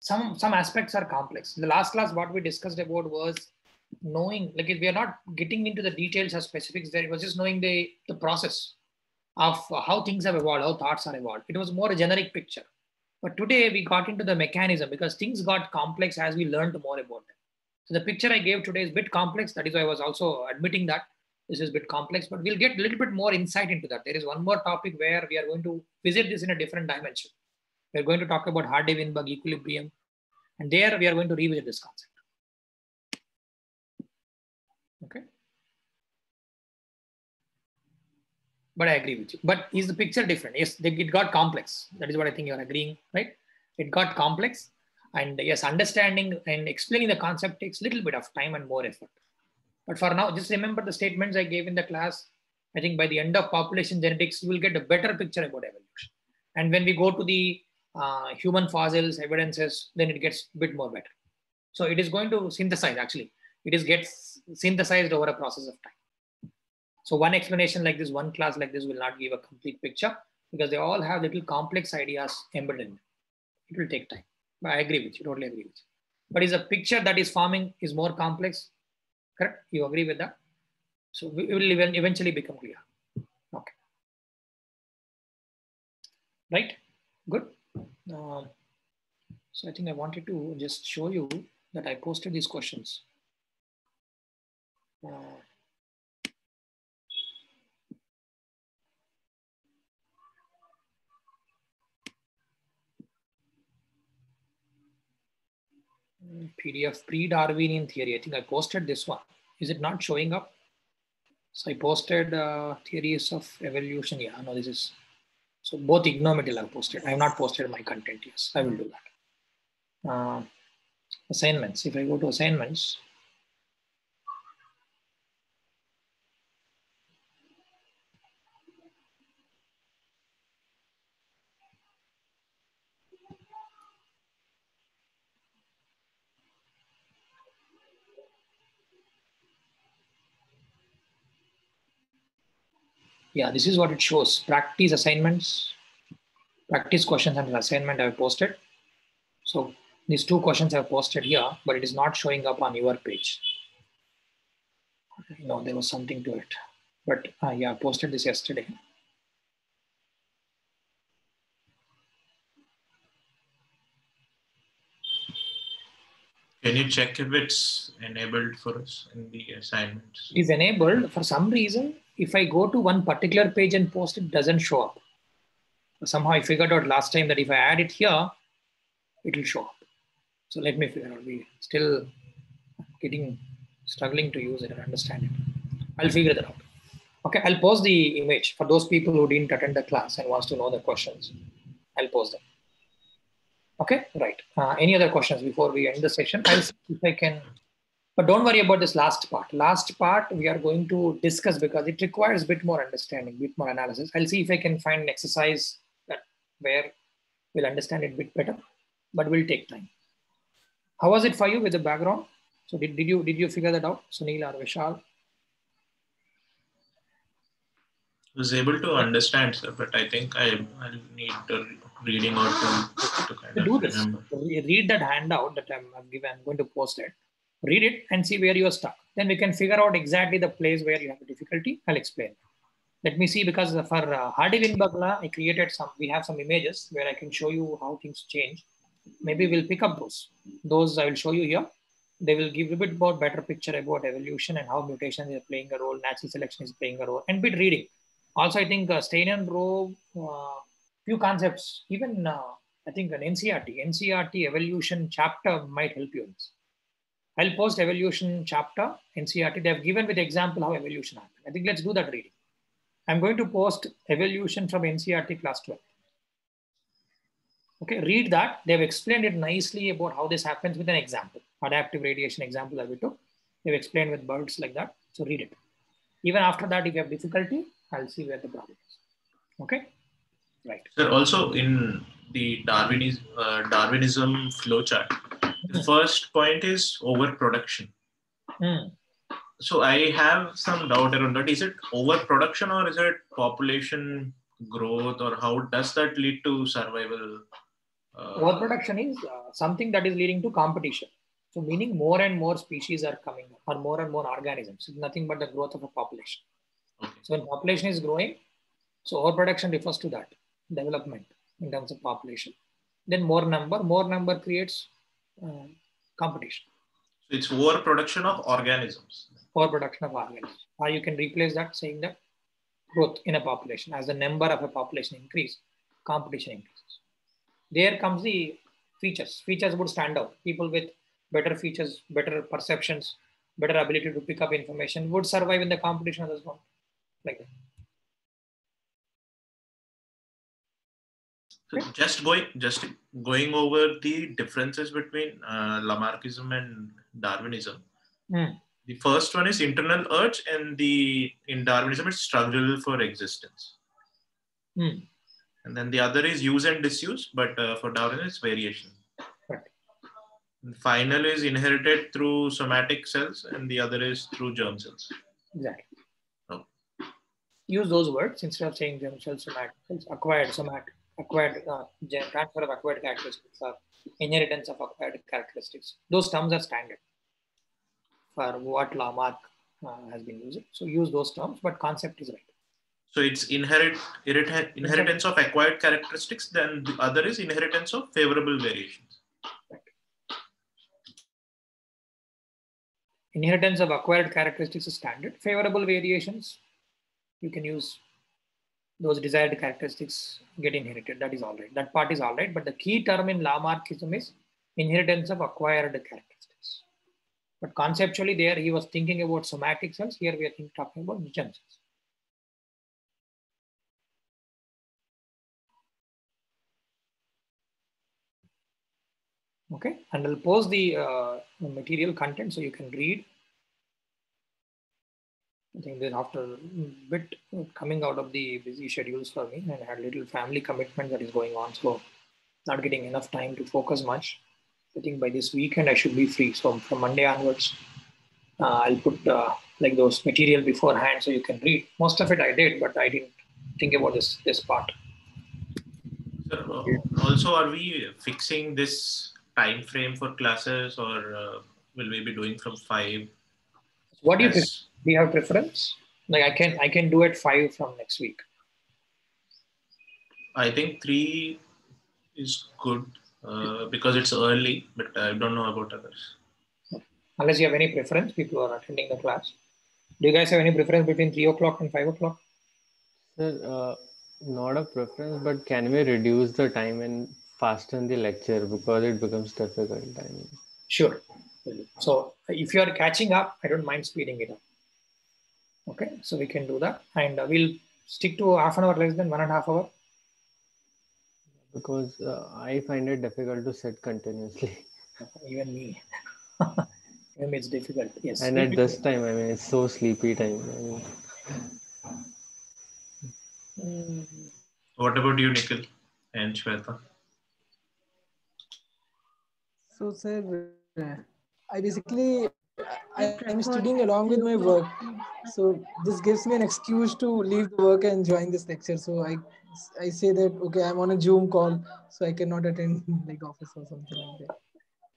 some some aspects are complex. In the last class, what we discussed about was knowing like we are not getting into the details or specifics. There it was just knowing the the process of how things have evolved, how thoughts are evolved. It was more a generic picture. But today we got into the mechanism because things got complex as we learned more about them. So the picture I gave today is a bit complex. That is why I was also admitting that this is a bit complex, but we'll get a little bit more insight into that. There is one more topic where we are going to visit this in a different dimension. We're going to talk about Hardy-Weinberg equilibrium. And there we are going to revisit this concept. Okay. But I agree with you. But is the picture different? Yes, it got complex. That is what I think you're agreeing, right? It got complex and yes, understanding and explaining the concept takes little bit of time and more effort. But for now, just remember the statements I gave in the class. I think by the end of population genetics, you will get a better picture about evolution. And when we go to the uh, human fossils, evidences, then it gets a bit more better. So it is going to synthesize actually. It is gets synthesized over a process of time. So one explanation like this, one class like this will not give a complete picture because they all have little complex ideas embedded. It will take time. But I agree with you, totally agree with you. But is a picture that is forming is more complex, correct? You agree with that? So it will eventually become clear. Okay. Right, good. Um, so I think I wanted to just show you that I posted these questions. Uh, PDF pre-Darwinian theory. I think I posted this one. Is it not showing up? So I posted uh, theories of evolution. Yeah, no, this is so both ignometal I've posted. I have not posted my content. Yes, I will do that. Uh, assignments. If I go to assignments, yeah, this is what it shows. Practice assignments, practice questions and assignment I've posted. So these two questions I've posted here, but it is not showing up on your page. No, there was something to it. But uh, yeah, I posted this yesterday. Can you check if it's enabled for us in the assignments? It is enabled. For some reason, if I go to one particular page and post it, doesn't show up. Somehow I figured out last time that if I add it here, it will show up. So let me figure out. We still getting struggling to use it and understand it. I'll figure that out. Okay, I'll post the image for those people who didn't attend the class and wants to know the questions. I'll post them. Okay, right. Uh, any other questions before we end the session? I'll see if I can but don't worry about this last part. Last part we are going to discuss because it requires a bit more understanding, bit more analysis. I'll see if I can find an exercise that where we'll understand it a bit better, but will take time. How was it for you with the background? So did, did you did you figure that out, Sunil or Vishal? I was able to understand, sir, but I think I i need a reading or to, to kind of do this. Remember. Read that handout that I'm, I'm given. I'm going to post it read it and see where you are stuck. Then we can figure out exactly the place where you have a difficulty. I'll explain. let me see because for uh, Hardy-Weinberg, I created some, we have some images where I can show you how things change. Maybe we'll pick up those. Those I will show you here. They will give a bit more better picture about evolution and how mutations are playing a role, natural selection is playing a role, and bit reading. Also, I think uh, Stein and Rowe, uh, few concepts, even uh, I think an NCERT, NCERT evolution chapter might help you in this. I'll post evolution chapter, in NCERT. They have given with example how evolution happened. I think let's do that reading. I'm going to post evolution from NCERT class 12. Okay, read that. They've explained it nicely about how this happens with an example. Adaptive radiation example that we took. They've explained with birds like that. So read it. Even after that, if you have difficulty, I'll see where the problem is. Okay, right. Sir, also in the Darwinism, uh, Darwinism flowchart, the first point is overproduction. Mm so I have some doubt around that. Is it overproduction or is it population growth or how does that lead to survival? Uh, overproduction is uh, something that is leading to competition. So meaning more and more species are coming or more and more organisms. It's nothing but the growth of a population. Okay. So when population is growing, so overproduction refers to that development in terms of population. Then more number, more number creates uh, competition. So it's overproduction of organisms for production of organisms. Or you can replace that saying that growth in a population. As the number of a population increase, competition increases. There comes the features. Features would stand out. People with better features, better perceptions, better ability to pick up information would survive in the competition as well. Like that. Just going just going over the differences between uh, Lamarckism and Darwinism. Mm the first one is internal urge and the in darwinism it's struggle for existence hmm. and then the other is use and disuse but uh, for darwinism it's variation right. final is inherited through somatic cells and the other is through germ cells exactly oh. use those words instead of saying germ cells somatic cells acquired somatic acquired uh, transfer of acquired characteristics or inheritance of acquired characteristics those terms are standard for what Lamarck uh, has been using. So use those terms, but concept is right. So it's inherit, inheritance of acquired characteristics, then the other is inheritance of favorable variations. Right. Inheritance of acquired characteristics is standard. Favorable variations, you can use those desired characteristics get inherited. That is all right. That part is all right. But the key term in Lamarckism is inheritance of acquired characteristics. But conceptually there he was thinking about somatic cells. Here we are thinking, talking about germ cells. Okay, and I'll post the uh, material content so you can read. I think that after a bit coming out of the busy schedules for me and I had little family commitment that is going on. So not getting enough time to focus much. I think by this weekend I should be free. So from Monday onwards, uh, I'll put uh, like those material beforehand so you can read. Most of it I did, but I didn't think about this this part. So, uh, also, are we fixing this time frame for classes, or uh, will we be doing from five? What do you think? Do you have preference? Like I can I can do it five from next week. I think three is good uh, because it's early, but I don't know about others. Unless you have any preference, people are attending the class. Do you guys have any preference between three o'clock and five o'clock? Sir, uh, not a preference, but can we reduce the time and fasten the lecture because it becomes difficult? I mean. Sure. So if you are catching up, I don't mind speeding it up. Okay, so we can do that, and uh, we'll stick to half an hour less than one and a half hour because uh, I find it difficult to sit continuously. Even me. Even it's difficult. Yes. And at this time, I mean, it's so sleepy time. I mean... mm. What about you, Nikhil and Shweta? So, sir, I basically I, am studying along with my work. So this gives me an excuse to leave the work and join this lecture. So I I say that okay, I'm on a Zoom call, so I cannot attend like office or something like that.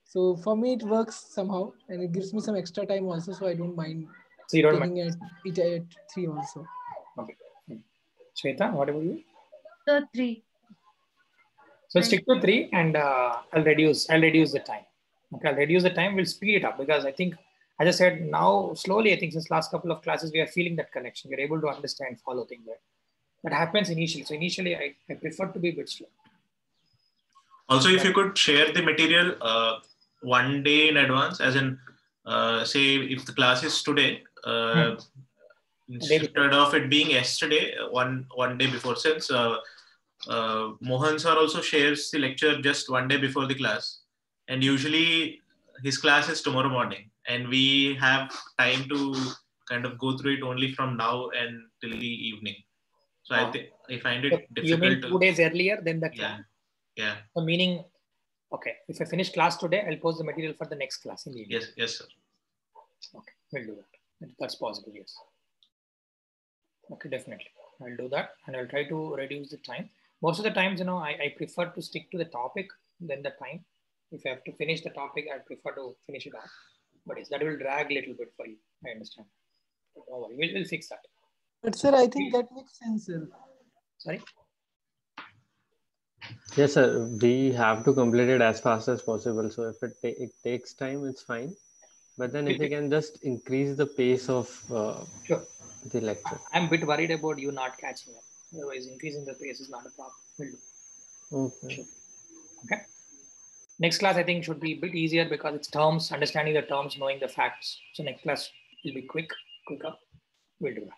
So for me, it works somehow, and it gives me some extra time also. So I don't mind. So you don't mind at it at three also. Okay, Shweta, what about you? The three. So stick to three, and uh, I'll reduce. I'll reduce the time. Okay, I'll reduce the time. We'll speed it up because I think, as I said, now slowly. I think since last couple of classes, we are feeling that connection. We're able to understand, follow things. Right? That happens initially. So initially, I, I prefer to be a bit slow. Also, if you could share the material uh, one day in advance, as in, uh, say, if the class is today, uh, hmm. instead of it being yesterday, one one day before, since uh, uh, Mohan sir also shares the lecture just one day before the class, and usually his class is tomorrow morning, and we have time to kind of go through it only from now and till the evening. So oh. I ah. think I find it difficult. You mean two days earlier than the class? Yeah. Yeah. So meaning, okay, if I finish class today, I'll post the material for the next class in the evening. Yes, yes, sir. Okay, we'll do that. That's possible, yes. Okay, definitely. I'll do that and I'll try to reduce the time. Most of the times, you know, I, I prefer to stick to the topic than the time. If I have to finish the topic, I prefer to finish it off. But yes, that will drag a little bit for you. I understand. But don't worry, we'll, we'll fix that. But sir, I think that makes sense, sir. Sorry? Yes, sir. We have to complete it as fast as possible. So if it, ta- it takes time, it's fine. But then if we can just increase the pace of uh, sure. the lecture. I'm a bit worried about you not catching up. Otherwise, increasing the pace is not a problem. We'll do. Okay. Sure. Okay. Next class, I think, should be a bit easier because it's terms, understanding the terms, knowing the facts. So next class will be quick, quicker. We'll do that.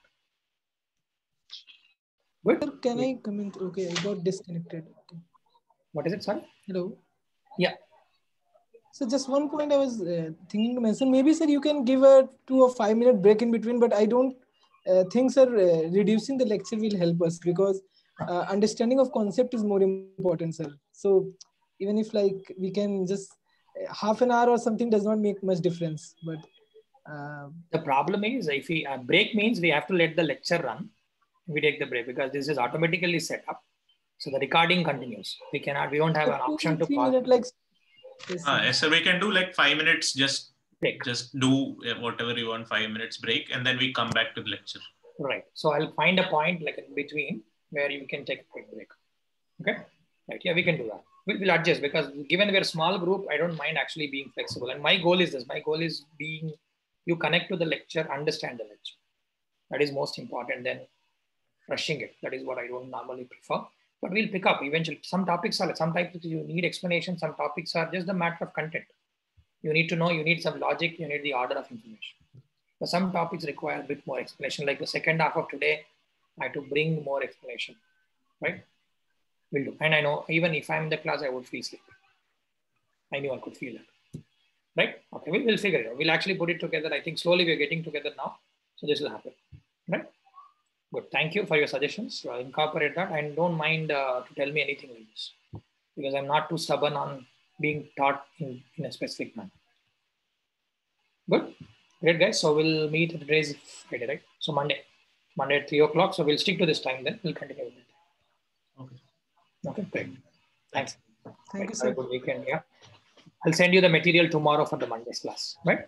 Good. Can I come in? Okay, I got disconnected. Okay. What is it, sorry? Hello. Yeah. So just one point I was uh, thinking to mention. Maybe, sir, you can give a two or five minute break in between, but I don't uh, think, sir, uh, reducing the lecture will help us because uh, understanding of concept is more important, sir. So even if like we can just uh, half an hour or something does not make much difference, but uh, the problem is if we break means we have to let the lecture run we take the break because this is automatically set up. So the recording continues. We cannot, we don't have an option to pause. Minute, like, uh, yes, so we can do like five minutes, just break. just do whatever you want, five minutes break, and then we come back to the lecture. Right. So I'll find a point like in between where you can take a quick break. Okay. Right. Yeah, we can do that. We'll, we'll adjust because given we're a small group, I don't mind actually being flexible. And my goal is this. My goal is being you connect to the lecture, understand the lecture. That is most important. Then rushing it. That is what I don't normally prefer. But we'll pick up eventually. Some topics are some topics you need explanation. Some topics are just the matter of content. You need to know. You need some logic. You need the order of information. But some topics require a bit more explanation. Like the second half of today, I had to bring more explanation. Right? Will do. And I know even if I'm in the class, I would feel sleepy. I knew I could feel it. Right? Okay, we'll, we'll figure it out. We'll actually put it together. I think slowly we're getting together now. So this will happen. Right? Good. Thank you for your suggestions. I'll incorporate that and don't mind uh, to tell me anything like this because I'm not too stubborn on being taught in, in a specific manner. Good. Great, guys. So we'll meet today's Friday, right? So Monday, Monday at 3 o'clock. So we'll stick to this time then. We'll continue with it. Okay. Great. Thanks. Thank you, sir. Have a good weekend. Yeah. I'll send you the material tomorrow for the Monday's class, right?